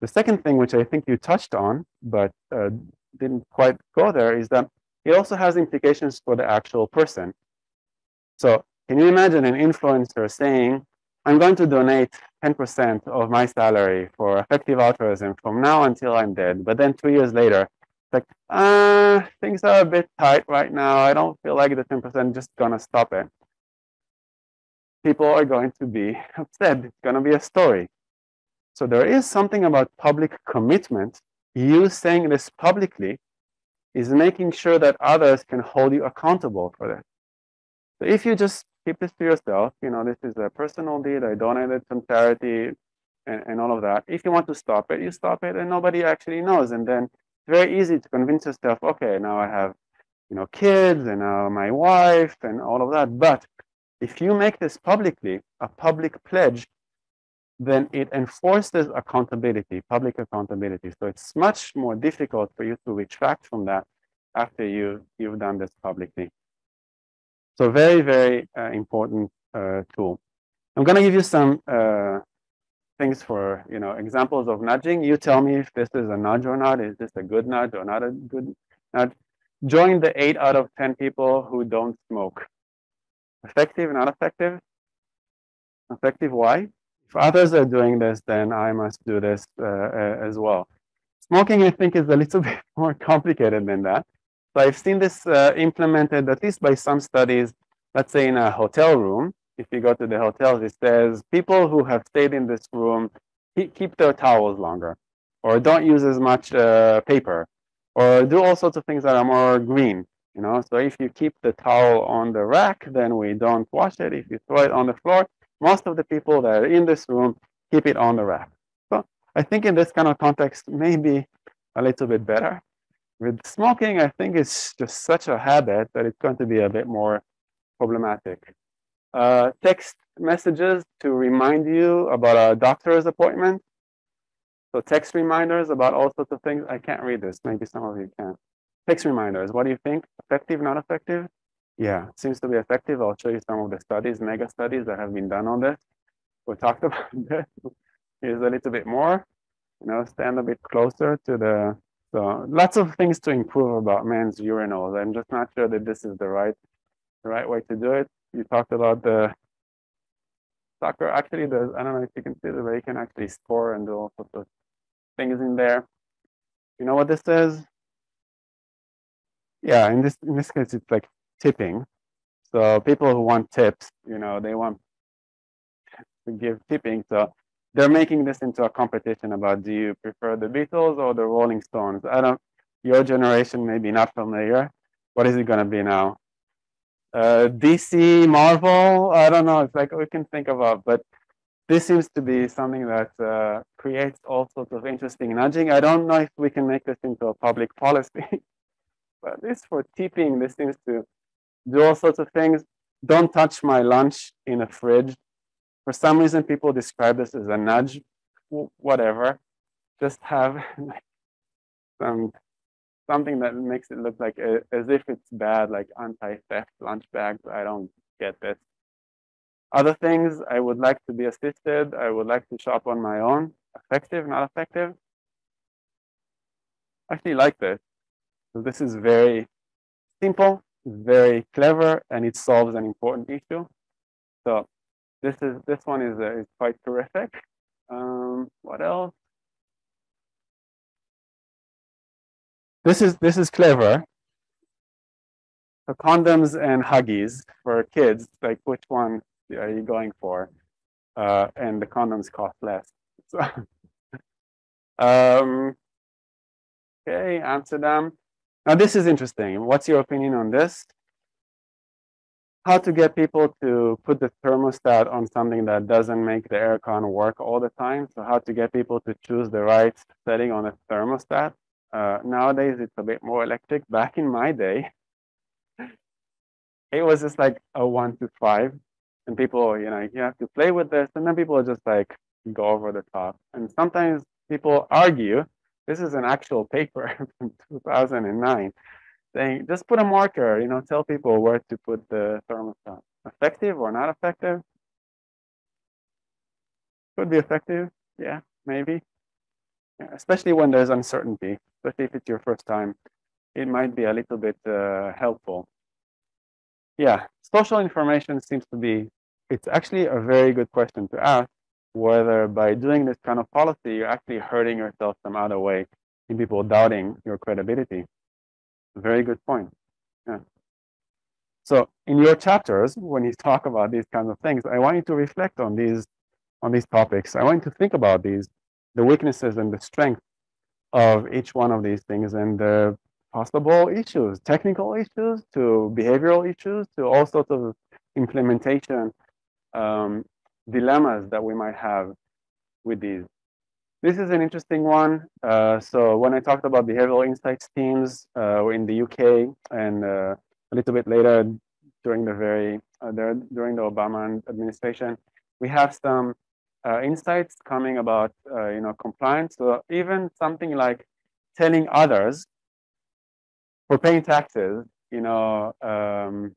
The second thing which i think you touched on but uh, didn't quite go there is that it also has implications for the actual person. So can you imagine an influencer saying, I'm going to donate 10% of my salary for effective altruism from now until I'm dead. But then two years later, like, uh, things are a bit tight right now. I don't feel like the 10% just gonna stop it. People are going to be upset. It's gonna be a story. So there is something about public commitment. You saying this publicly is making sure that others can hold you accountable for that. So if you just keep this to yourself. You know, this is a personal deed. I donated some charity and, and all of that. If you want to stop it, you stop it and nobody actually knows. And then it's very easy to convince yourself, okay, now I have, you know, kids and now my wife and all of that. But if you make this publicly, a public pledge, then it enforces accountability, public accountability. So it's much more difficult for you to retract from that after you, you've done this publicly. So very, very uh, important uh, tool. I'm going to give you some uh, things for, you know, examples of nudging. You tell me if this is a nudge or not. Is this a good nudge or not a good nudge? Join the eight out of 10 people who don't smoke. Effective, not effective? Effective, why? If others are doing this, then I must do this uh, as well. Smoking, I think, is a little bit more complicated than that. So I've seen this uh, implemented at least by some studies, let's say in a hotel room. If you go to the hotels, it says people who have stayed in this room keep their towels longer or don't use as much uh, paper or do all sorts of things that are more green. You know, so if you keep the towel on the rack, then we don't wash it. If you throw it on the floor, most of the people that are in this room keep it on the rack. So I think in this kind of context, maybe a little bit better. With smoking, I think it's just such a habit that it's going to be a bit more problematic. Uh, text messages to remind you about a doctor's appointment. So text reminders about all sorts of things. I can't read this. Maybe some of you can. Text reminders. What do you think? Effective, not effective? Yeah, seems to be effective. I'll show you some of the studies, mega studies that have been done on this. We talked about this. Here's a little bit more. You know, stand a bit closer to the so lots of things to improve about men's urinals. I'm just not sure that this is the right, the right way to do it. You talked about the soccer. Actually, the I don't know if you can see the way you can actually score and do all sorts of things in there. You know what this is? Yeah, in this in this case, it's like tipping. So people who want tips, you know, they want to give tipping. So they're making this into a competition about do you prefer the Beatles or the Rolling Stones? I don't. Your generation may be not familiar. What is it going to be now? Uh, DC, Marvel. I don't know. It's like we can think about, but this seems to be something that uh, creates all sorts of interesting nudging. I don't know if we can make this into a public policy, but at least for tipping, this seems to do all sorts of things. Don't touch my lunch in a fridge for some reason, people describe this as a nudge, whatever. Just have some something that makes it look like a, as if it's bad, like anti-theft lunch bags. I don't get this. Other things, I would like to be assisted. I would like to shop on my own. Effective, not effective. I actually like this. So this is very simple, very clever, and it solves an important issue. So this is this one is, uh, is quite terrific. Um, what else? This is this is clever. So condoms and huggies for kids, like which one are you going for? Uh, and the condoms cost less. So, um, okay, Amsterdam. Now this is interesting. What's your opinion on this? How to get people to put the thermostat on something that doesn't make the aircon work all the time. So how to get people to choose the right setting on a thermostat. Uh, nowadays it's a bit more electric. Back in my day, it was just like a one to five and people, you know, you have to play with this, and then people are just like go over the top. And sometimes people argue, this is an actual paper from 2009, saying just put a marker, you know, tell people where to put the thermostat. Effective or not effective? Could be effective, yeah, maybe. Yeah, especially when there's uncertainty, especially if it's your first time, it might be a little bit uh, helpful yeah, social information seems to be, it's actually a very good question to ask whether by doing this kind of policy, you're actually hurting yourself some other way in people doubting your credibility. Very good point. Yeah. So in your chapters, when you talk about these kinds of things, I want you to reflect on these on these topics. I want you to think about these, the weaknesses and the strength of each one of these things and the possible issues, technical issues to behavioral issues to all sorts of implementation um, dilemmas that we might have with these. This is an interesting one. Uh, so when I talked about behavioral insights teams uh, in the UK and uh, a little bit later during the very uh, during the Obama administration, we have some uh, insights coming about uh, you know compliance. So even something like telling others for paying taxes, you know, um,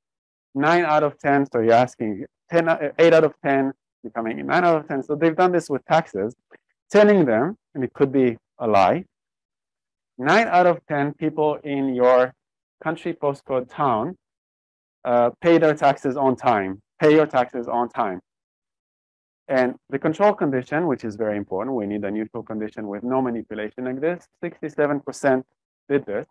nine out of 10, so you're asking 10, uh, out of 10, becoming nine out of 10. So they've done this with taxes, telling them, and it could be a lie, nine out of 10 people in your country postcode town uh, pay their taxes on time, pay your taxes on time. And the control condition, which is very important, we need a neutral condition with no manipulation like this, 67% did this.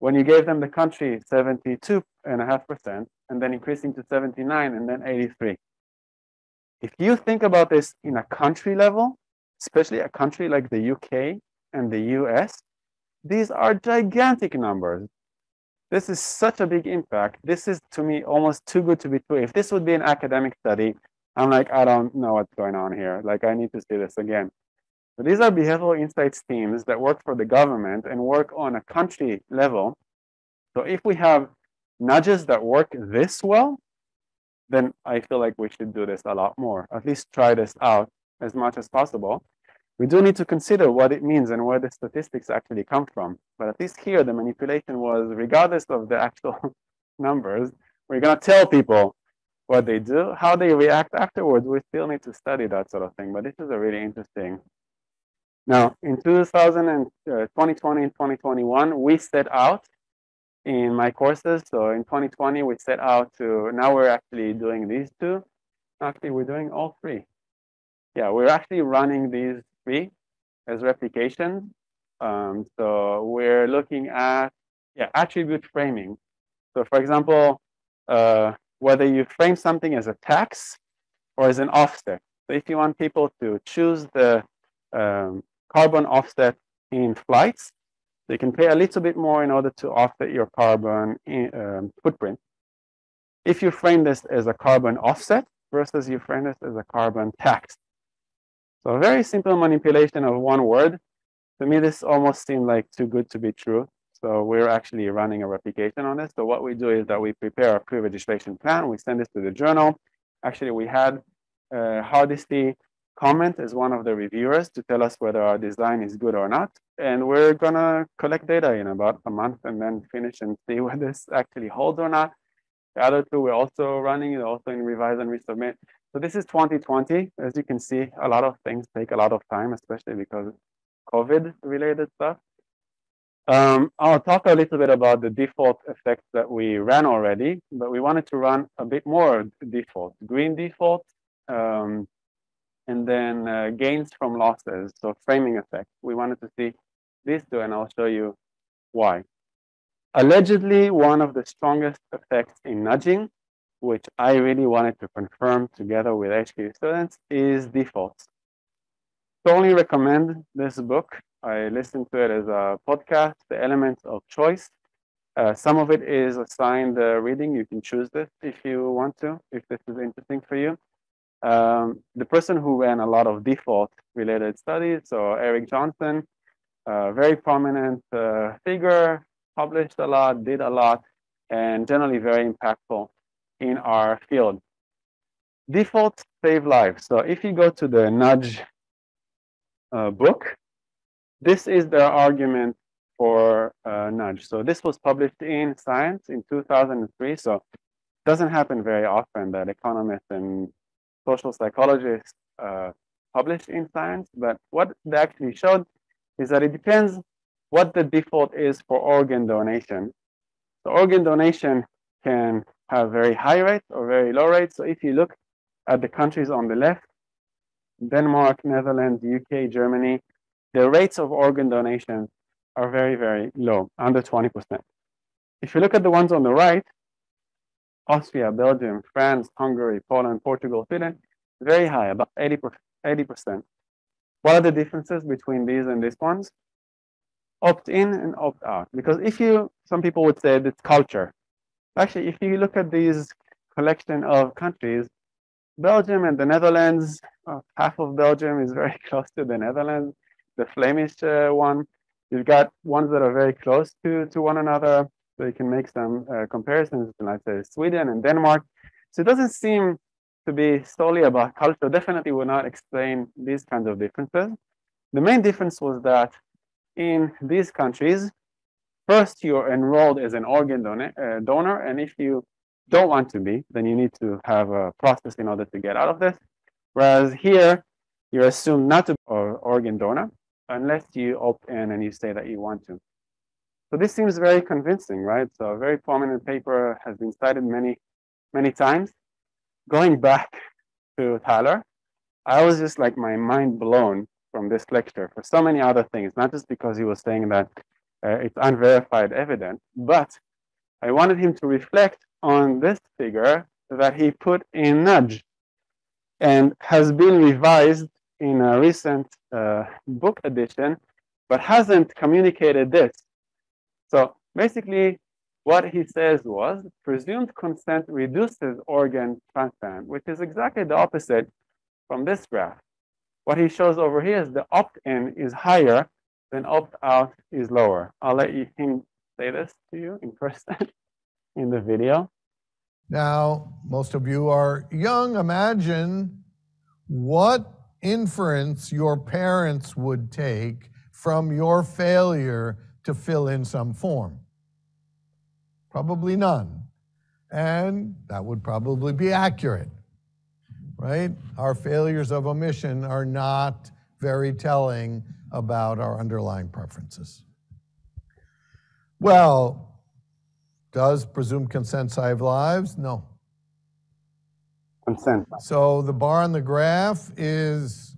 When you gave them the country, 72.5%, and then increasing to 79 and then 83. If you think about this in a country level, especially a country like the UK and the US, these are gigantic numbers. This is such a big impact. This is to me almost too good to be true. If this would be an academic study, I'm like, I don't know what's going on here. Like, I need to see this again. So these are behavioral insights teams that work for the government and work on a country level. So if we have nudges that work this well, then I feel like we should do this a lot more, at least try this out as much as possible. We do need to consider what it means and where the statistics actually come from. But at least here, the manipulation was, regardless of the actual numbers, we're going to tell people what they do, how they react afterwards. We still need to study that sort of thing. But this is a really interesting now, in 2000 and, uh, 2020 and 2021, we set out in my courses. So in 2020, we set out to, now we're actually doing these two. Actually, we're doing all three. Yeah, we're actually running these three as replication. Um, so we're looking at, yeah, attribute framing. So for example, uh, whether you frame something as a tax or as an offset. So if you want people to choose the um, carbon offset in flights. They can pay a little bit more in order to offset your carbon in, um, footprint. If you frame this as a carbon offset versus you frame this as a carbon tax. So a very simple manipulation of one word. To me, this almost seemed like too good to be true. So we're actually running a replication on this. So what we do is that we prepare a pre-registration plan. We send this to the journal. Actually, we had uh, Hardisty comment as one of the reviewers to tell us whether our design is good or not. And we're gonna collect data in about a month and then finish and see whether this actually holds or not. The other two we're also running, also in revise and resubmit. So this is 2020. As you can see, a lot of things take a lot of time, especially because COVID related stuff. Um, I'll talk a little bit about the default effects that we ran already, but we wanted to run a bit more default, green default, um, and then uh, gains from losses, so framing effect. We wanted to see these two, and I'll show you why. Allegedly, one of the strongest effects in nudging, which I really wanted to confirm together with HK students, is defaults. Strongly recommend this book. I listened to it as a podcast, The Elements of Choice. Uh, some of it is assigned uh, reading. You can choose this if you want to, if this is interesting for you. Um, the person who ran a lot of default related studies, so Eric Johnson, uh, very prominent uh, figure, published a lot, did a lot, and generally very impactful in our field. Defaults save lives. So if you go to the nudge uh, book, this is their argument for uh, nudge. So this was published in Science in 2003. So it doesn't happen very often that economists and social psychologists uh, publish in Science. But what they actually showed is that it depends what the default is for organ donation. So organ donation can have very high rates or very low rates. So if you look at the countries on the left, Denmark, Netherlands, UK, Germany, the rates of organ donation are very, very low, under 20%. If you look at the ones on the right, Austria, Belgium, France, Hungary, Poland, Portugal, Sweden, very high, about 80%. 80%. What are the differences between these and these ones? Opt in and opt out. Because if you, some people would say it's culture. Actually, if you look at these collection of countries, Belgium and the Netherlands, uh, half of Belgium is very close to the Netherlands the Flemish uh, one. You've got ones that are very close to, to one another, so you can make some uh, comparisons, like say Sweden and Denmark. So it doesn't seem to be solely about culture. Definitely will not explain these kinds of differences. The main difference was that in these countries, first you're enrolled as an organ donor, uh, donor, and if you don't want to be, then you need to have a process in order to get out of this. Whereas here, you're assumed not to be an organ donor, unless you opt in and you say that you want to. So this seems very convincing, right? So a very prominent paper has been cited many, many times. Going back to Thaler, I was just like my mind blown from this lecture for so many other things, not just because he was saying that uh, it's unverified evidence, but I wanted him to reflect on this figure that he put in Nudge and has been revised in a recent uh, book edition, but hasn't communicated this. So basically, what he says was presumed consent reduces organ transplant, which is exactly the opposite from this graph. What he shows over here is the opt-in is higher than opt-out is lower. I'll let you, him say this to you in person in the video. Now, most of you are young. Imagine what inference your parents would take from your failure to fill in some form? Probably none. And that would probably be accurate, right? Our failures of omission are not very telling about our underlying preferences. Well, does presumed consent save lives? No consent. So the bar on the graph is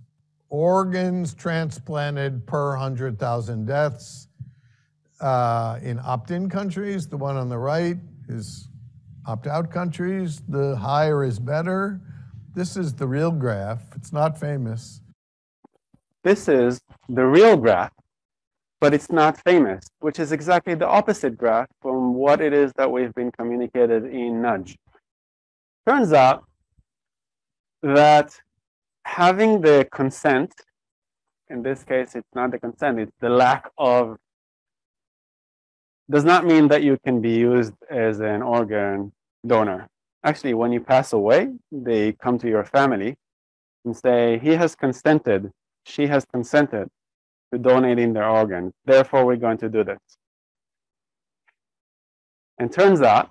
organs transplanted per 100,000 deaths. Uh, in opt-in countries, the one on the right is opt-out countries. The higher is better. This is the real graph. It's not famous. This is the real graph, but it's not famous, which is exactly the opposite graph from what it is that we've been communicated in Nudge. Turns out that having the consent, in this case, it's not the consent, it's the lack of, does not mean that you can be used as an organ donor. Actually, when you pass away, they come to your family and say, he has consented, she has consented to donating their organ. Therefore, we're going to do this. And turns out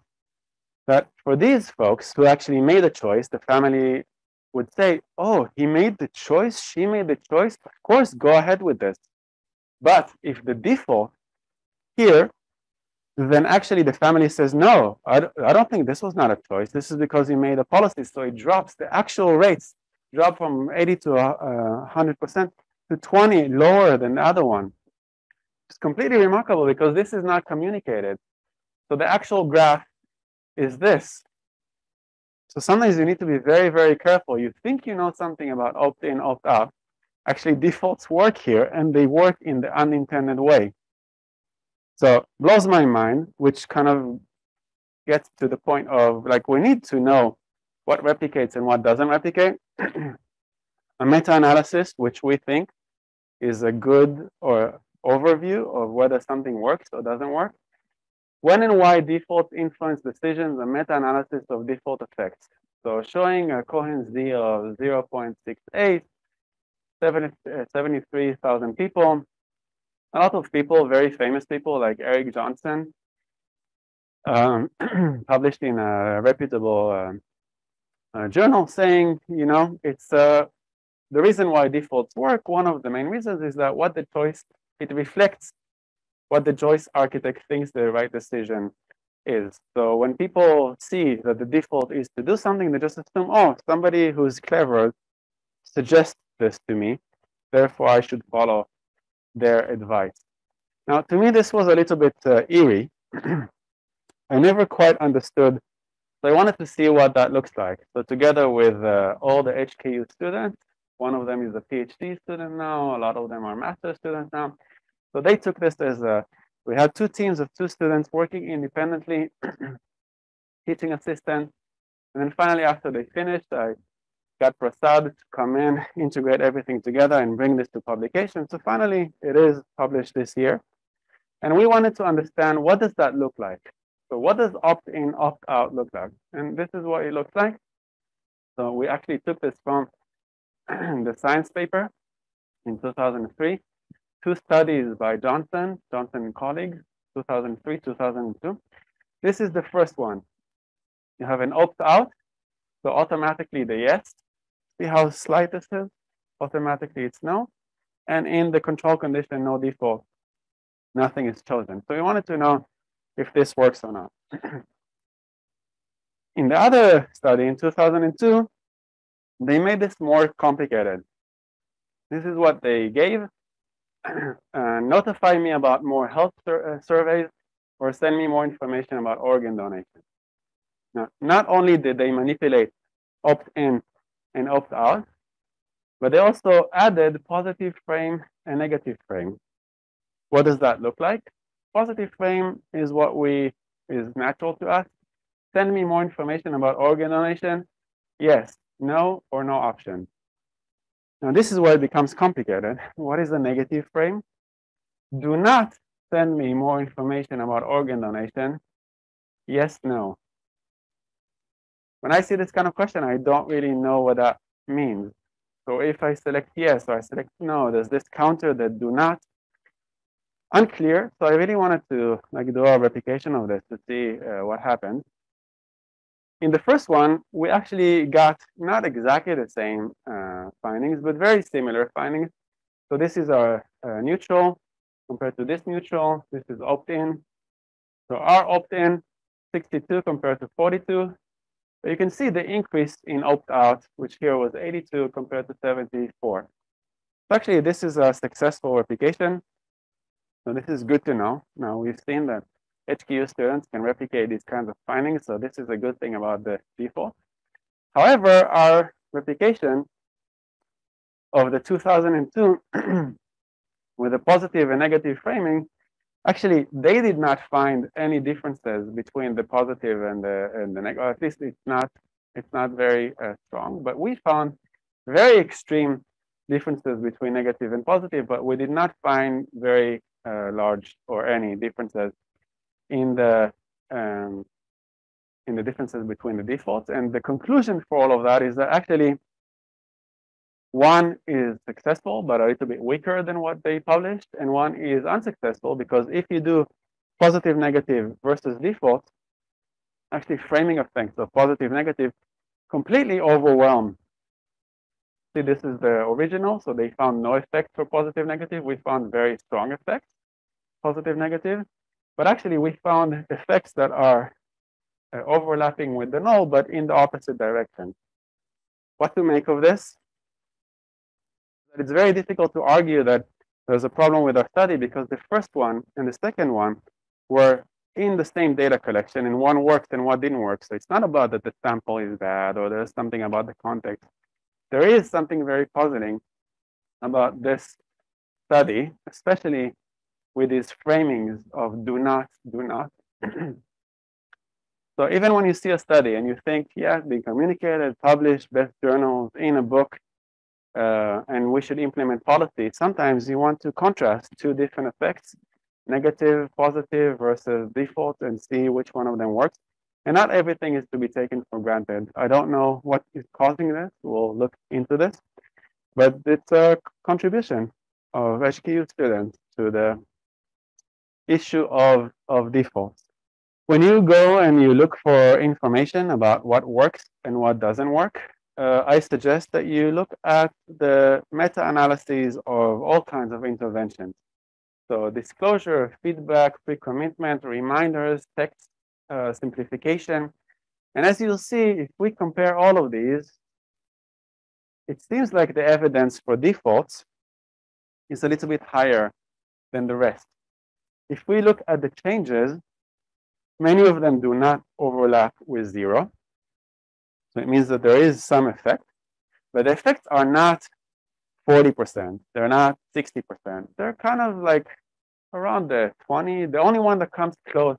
that for these folks who actually made a choice, the family would say, oh, he made the choice, she made the choice, of course, go ahead with this. But if the default here, then actually the family says, no, I, don't think this was not a choice. This is because you made a policy. So it drops the actual rates drop from 80 to uh, 100% to 20 lower than the other one. It's completely remarkable because this is not communicated. So the actual graph is this. So sometimes you need to be very, very careful. You think you know something about opt-in, opt-out. Actually, defaults work here, and they work in the unintended way. So blows my mind, which kind of gets to the point of like we need to know what replicates and what doesn't replicate. a meta-analysis, which we think is a good or overview of whether something works or doesn't work. When and why defaults influence decisions, a meta-analysis of default effects. So showing a Cohen's d of 0.68, 73,000 people, a lot of people, very famous people like Eric Johnson, um, published in a reputable uh, uh, journal saying, you know, it's uh, the reason why defaults work. One of the main reasons is that what the choice, it reflects what the choice architect thinks the right decision is. So when people see that the default is to do something, they just assume, oh, somebody who's clever suggests this to me, therefore I should follow their advice. Now, to me, this was a little bit uh, eerie. I never quite understood. So I wanted to see what that looks like. So together with uh, all the HKU students, one of them is a PhD student now, a lot of them are master students now. So they took this as a, we had two teams of two students working independently, teaching assistant. And then finally, after they finished, I got Prasad to come in, integrate everything together and bring this to publication. So finally, it is published this year. And we wanted to understand what does that look like? So what does opt-in, opt-out look like? And this is what it looks like. So we actually took this from the science paper in 2003, two studies by Johnson, Johnson and colleagues, 2003, 2002. This is the first one. You have an opt-out, so automatically the yes. See how slight this is? Automatically it's no. And in the control condition, no default, nothing is chosen. So we wanted to know if this works or not. in the other study in 2002, they made this more complicated. This is what they gave. uh, notify me about more health sur uh, surveys or send me more information about organ donation. Now, not only did they manipulate opt-in and opt-out, but they also added positive frame and negative frame. What does that look like? Positive frame is what we is natural to us. Send me more information about organ donation. Yes, no or no option. Now this is where it becomes complicated. What is the negative frame? Do not send me more information about organ donation. Yes, no. When I see this kind of question, I don't really know what that means. So if I select yes or I select no, does this counter the do not? Unclear. So I really wanted to like do a replication of this to see uh, what happened in the first one, we actually got not exactly the same uh, findings, but very similar findings. So this is our uh, neutral compared to this neutral. This is opt-in. So our opt-in, 62 compared to 42. But you can see the increase in opt-out, which here was 82 compared to 74. So actually, this is a successful replication. So this is good to know. Now we've seen that HKU students can replicate these kinds of findings. So this is a good thing about the default. However, our replication of the 2002 with a positive and negative framing, actually, they did not find any differences between the positive and the, and the negative. At least it's not, it's not very uh, strong, but we found very extreme differences between negative and positive, but we did not find very uh, large or any differences in the um, in the differences between the defaults. And the conclusion for all of that is that actually one is successful, but a little bit weaker than what they published, and one is unsuccessful because if you do positive, negative versus default, actually framing of positive, negative, completely overwhelm. See, this is the original, so they found no effect for positive, negative. We found very strong effects, positive, negative. But actually, we found effects that are uh, overlapping with the null, but in the opposite direction. What to make of this? It's very difficult to argue that there's a problem with our study because the first one and the second one were in the same data collection and one worked and one didn't work. So it's not about that the sample is bad or there's something about the context. There is something very puzzling about this study, especially with these framings of do not, do not. so even when you see a study and you think, yeah, being communicated, published, best journals in a book, uh, and we should implement policy, sometimes you want to contrast two different effects, negative, positive versus default, and see which one of them works. And not everything is to be taken for granted. I don't know what is causing this. We'll look into this. But it's a contribution of HKU students to the issue of, of defaults. When you go and you look for information about what works and what doesn't work, uh, I suggest that you look at the meta-analyses of all kinds of interventions. So disclosure, feedback, pre-commitment, reminders, text uh, simplification. And as you'll see, if we compare all of these, it seems like the evidence for defaults is a little bit higher than the rest. If we look at the changes, many of them do not overlap with zero. So it means that there is some effect, but the effects are not 40%. They're not 60%. They're kind of like around the 20. The only one that comes close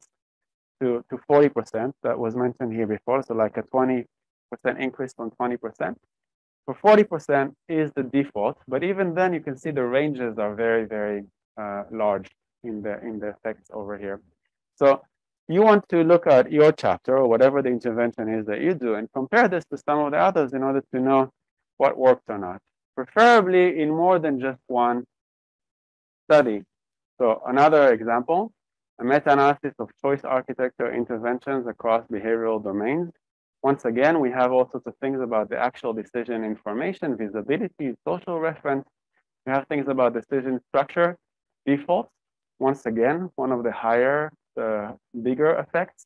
to, to 40% that was mentioned here before, so like a 20% increase from 20%. For 40% is the default, but even then you can see the ranges are very, very uh, large in the in the effects over here. So you want to look at your chapter or whatever the intervention is that you do and compare this to some of the others in order to know what worked or not, preferably in more than just one study. So another example, a meta-analysis of choice architecture interventions across behavioral domains. Once again, we have all sorts of things about the actual decision information, visibility, social reference. We have things about decision structure, defaults. Once again, one of the higher uh, bigger effects.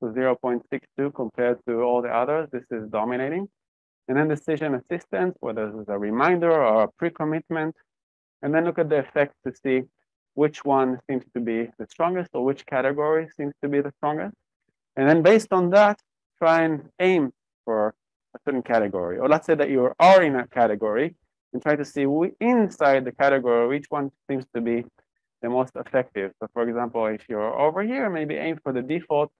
So 0.62 compared to all the others, this is dominating. And then decision assistance, whether it's a reminder or a pre-commitment. And then look at the effect to see which one seems to be the strongest or which category seems to be the strongest. And then based on that, try and aim for a certain category. Or let's say that you are in a category and try to see inside the category which one seems to be the most effective. So for example, if you're over here, maybe aim for the default,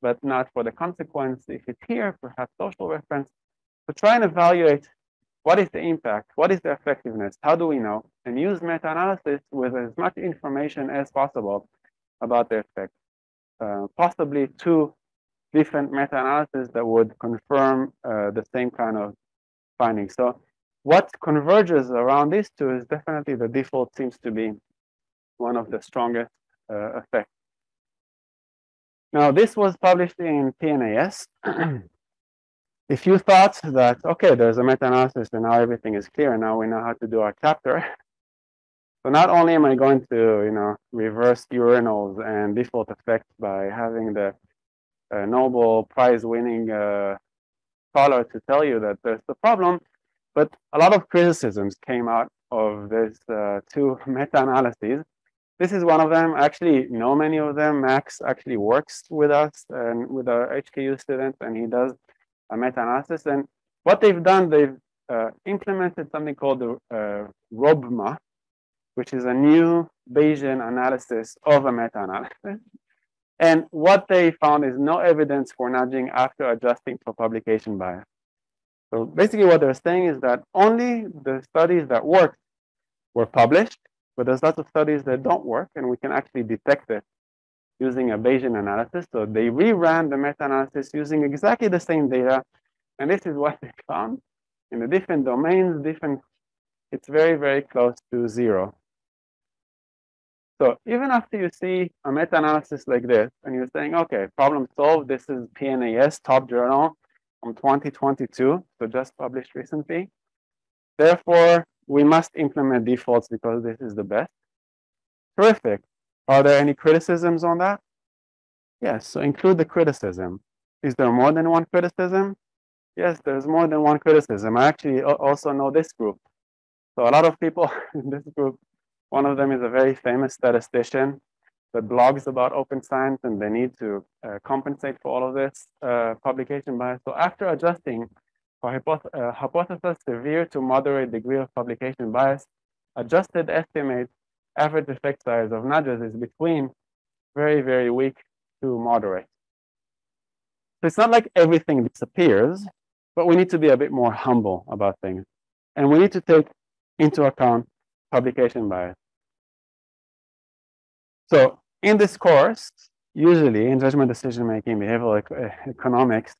but not for the consequence. If it's here, perhaps social reference. So try and evaluate what is the impact, what is the effectiveness, how do we know, and use meta-analysis with as much information as possible about the effect. Uh, possibly two different meta-analyses that would confirm uh, the same kind of findings. So what converges around these two is definitely the default seems to be one of the strongest uh, effects. Now, this was published in PNAS. if you thought that, okay, there's a meta-analysis and now everything is clear and now we know how to do our chapter, so not only am I going to, you know, reverse urinals and default effects by having the uh, Nobel Prize winning uh, scholar to tell you that there's the problem, but a lot of criticisms came out of these uh, two meta-analyses this is one of them. Actually know many of them. Max actually works with us and with our HKU students, and he does a meta-analysis. And what they've done, they've uh, implemented something called the uh, ROBMA, which is a new Bayesian analysis of a meta-analysis. And what they found is no evidence for nudging after adjusting for publication bias. So basically what they're saying is that only the studies that worked were published but there's lots of studies that don't work, and we can actually detect it using a Bayesian analysis. So they reran the meta-analysis using exactly the same data, and this is what they found in the different domains, different, it's very, very close to zero. So even after you see a meta-analysis like this, and you're saying, okay, problem solved, this is PNAS, top journal from 2022, so just published recently. Therefore, we must implement defaults because this is the best. Terrific. Are there any criticisms on that? Yes, so include the criticism. Is there more than one criticism? Yes, there's more than one criticism. I actually also know this group. So a lot of people in this group, one of them is a very famous statistician that blogs about open science and they need to uh, compensate for all of this uh, publication bias. So after adjusting for hypoth uh, hypothesis severe to moderate degree of publication bias, adjusted estimate average effect size of nudges is between very, very weak to moderate. So it's not like everything disappears, but we need to be a bit more humble about things. And we need to take into account publication bias. So in this course, usually in judgment decision making, behavioral economics,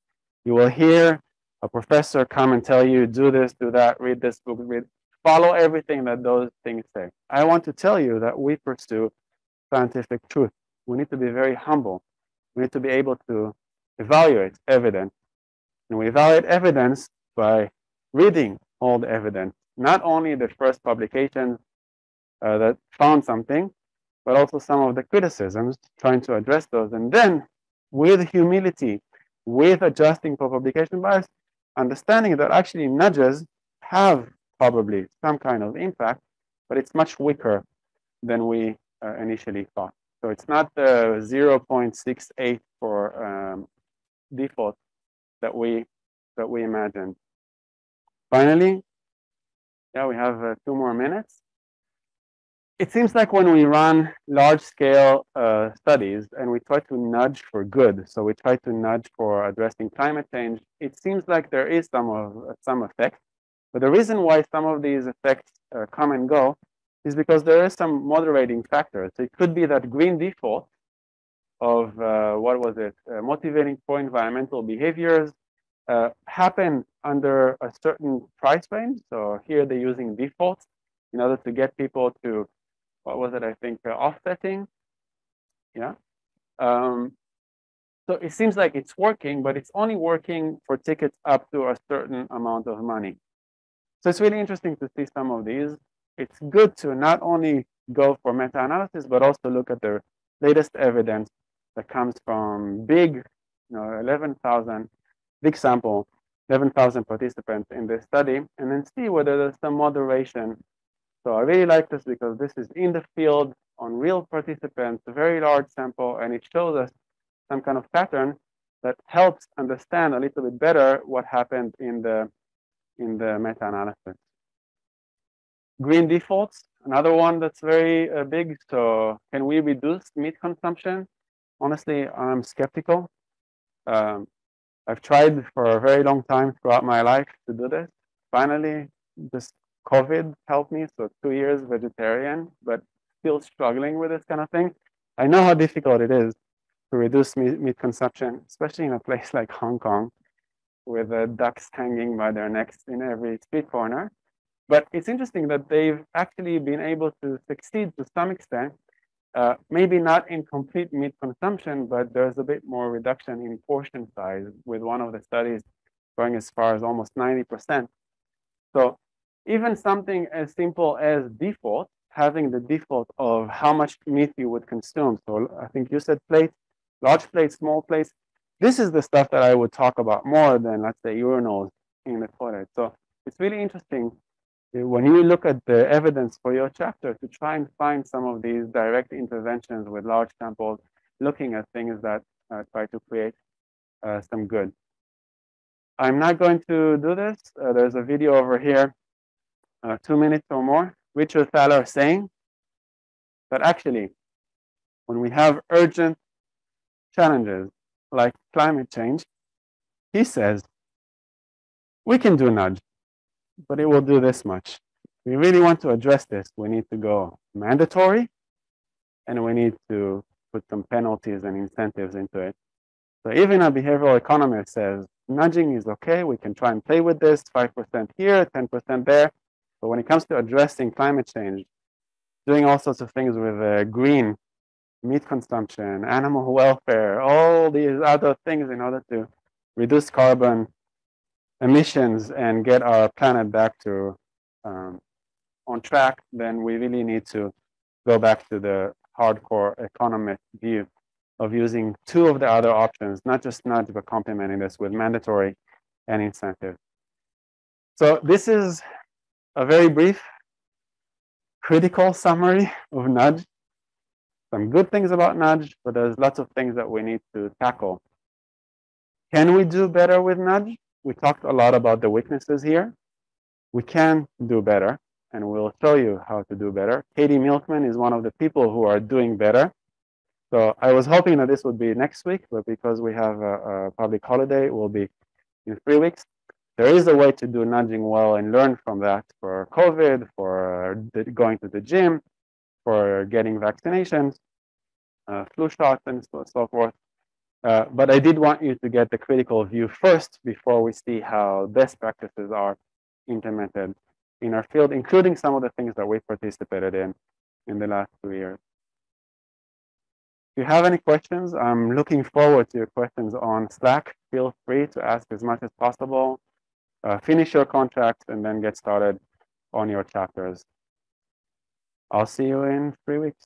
you will hear a professor come and tell you, do this, do that, read this book, read, follow everything that those things say. I want to tell you that we pursue scientific truth. We need to be very humble. We need to be able to evaluate evidence. And we evaluate evidence by reading all the evidence, not only the first publications uh, that found something, but also some of the criticisms, trying to address those. And then, with humility, with adjusting for publication bias, understanding that actually nudges have probably some kind of impact, but it's much weaker than we uh, initially thought. So it's not the 0.68 for um, default that we that we imagined. Finally, yeah, we have uh, two more minutes it seems like when we run large scale uh, studies and we try to nudge for good, so we try to nudge for addressing climate change, it seems like there is some of some effect. But the reason why some of these effects uh, come and go is because there is some moderating factors. So it could be that green default of uh, what was it, uh, motivating for environmental behaviors uh, happen under a certain price range. So here they're using defaults in order to get people to what was it? I think uh, offsetting. Yeah. Um, so it seems like it's working, but it's only working for tickets up to a certain amount of money. So it's really interesting to see some of these. It's good to not only go for meta-analysis, but also look at the latest evidence that comes from big, you know, 11,000, big sample, 11,000 participants in this study, and then see whether there's some moderation so I really like this because this is in the field on real participants, a very large sample, and it shows us some kind of pattern that helps understand a little bit better what happened in the in the meta-analysis. Green defaults, another one that's very uh, big. So can we reduce meat consumption? Honestly, I'm skeptical. Um, I've tried for a very long time throughout my life to do this. Finally, this COVID helped me, so two years vegetarian, but still struggling with this kind of thing. I know how difficult it is to reduce meat, meat consumption, especially in a place like Hong Kong, with the ducks hanging by their necks in every street corner. But it's interesting that they've actually been able to succeed to some extent, uh, maybe not in complete meat consumption, but there's a bit more reduction in portion size with one of the studies going as far as almost 90%. So even something as simple as default, having the default of how much meat you would consume. So I think you said plate, large plate, small plates. This is the stuff that I would talk about more than, let's say, urinals in the toilet. So it's really interesting uh, when you look at the evidence for your chapter to try and find some of these direct interventions with large samples, looking at things that uh, try to create uh, some good. I'm not going to do this. Uh, there's a video over here uh, two minutes or more, Richard Thaler saying that actually, when we have urgent challenges like climate change, he says, we can do nudge, but it will do this much. We really want to address this. We need to go mandatory and we need to put some penalties and incentives into it. So even a behavioral economist says nudging is okay. We can try and play with this 5% here, 10% there. But when it comes to addressing climate change, doing all sorts of things with uh, green meat consumption, animal welfare, all these other things in order to reduce carbon emissions and get our planet back to um, on track, then we really need to go back to the hardcore economic view of using two of the other options, not just nudge, but complementing this with mandatory and incentive. So this is a very brief critical summary of nudge. Some good things about nudge, but there's lots of things that we need to tackle. Can we do better with nudge? We talked a lot about the weaknesses here. We can do better, and we'll show you how to do better. Katie Milkman is one of the people who are doing better. So I was hoping that this would be next week, but because we have a, a public holiday, it will be in three weeks. There is a way to do nudging well and learn from that for COVID, for going to the gym, for getting vaccinations, uh, flu shots, and so, so forth. Uh, but I did want you to get the critical view first before we see how best practices are implemented in our field, including some of the things that we participated in in the last two years. If you have any questions, I'm looking forward to your questions on Slack. Feel free to ask as much as possible. Uh, finish your contract and then get started on your chapters. I'll see you in three weeks.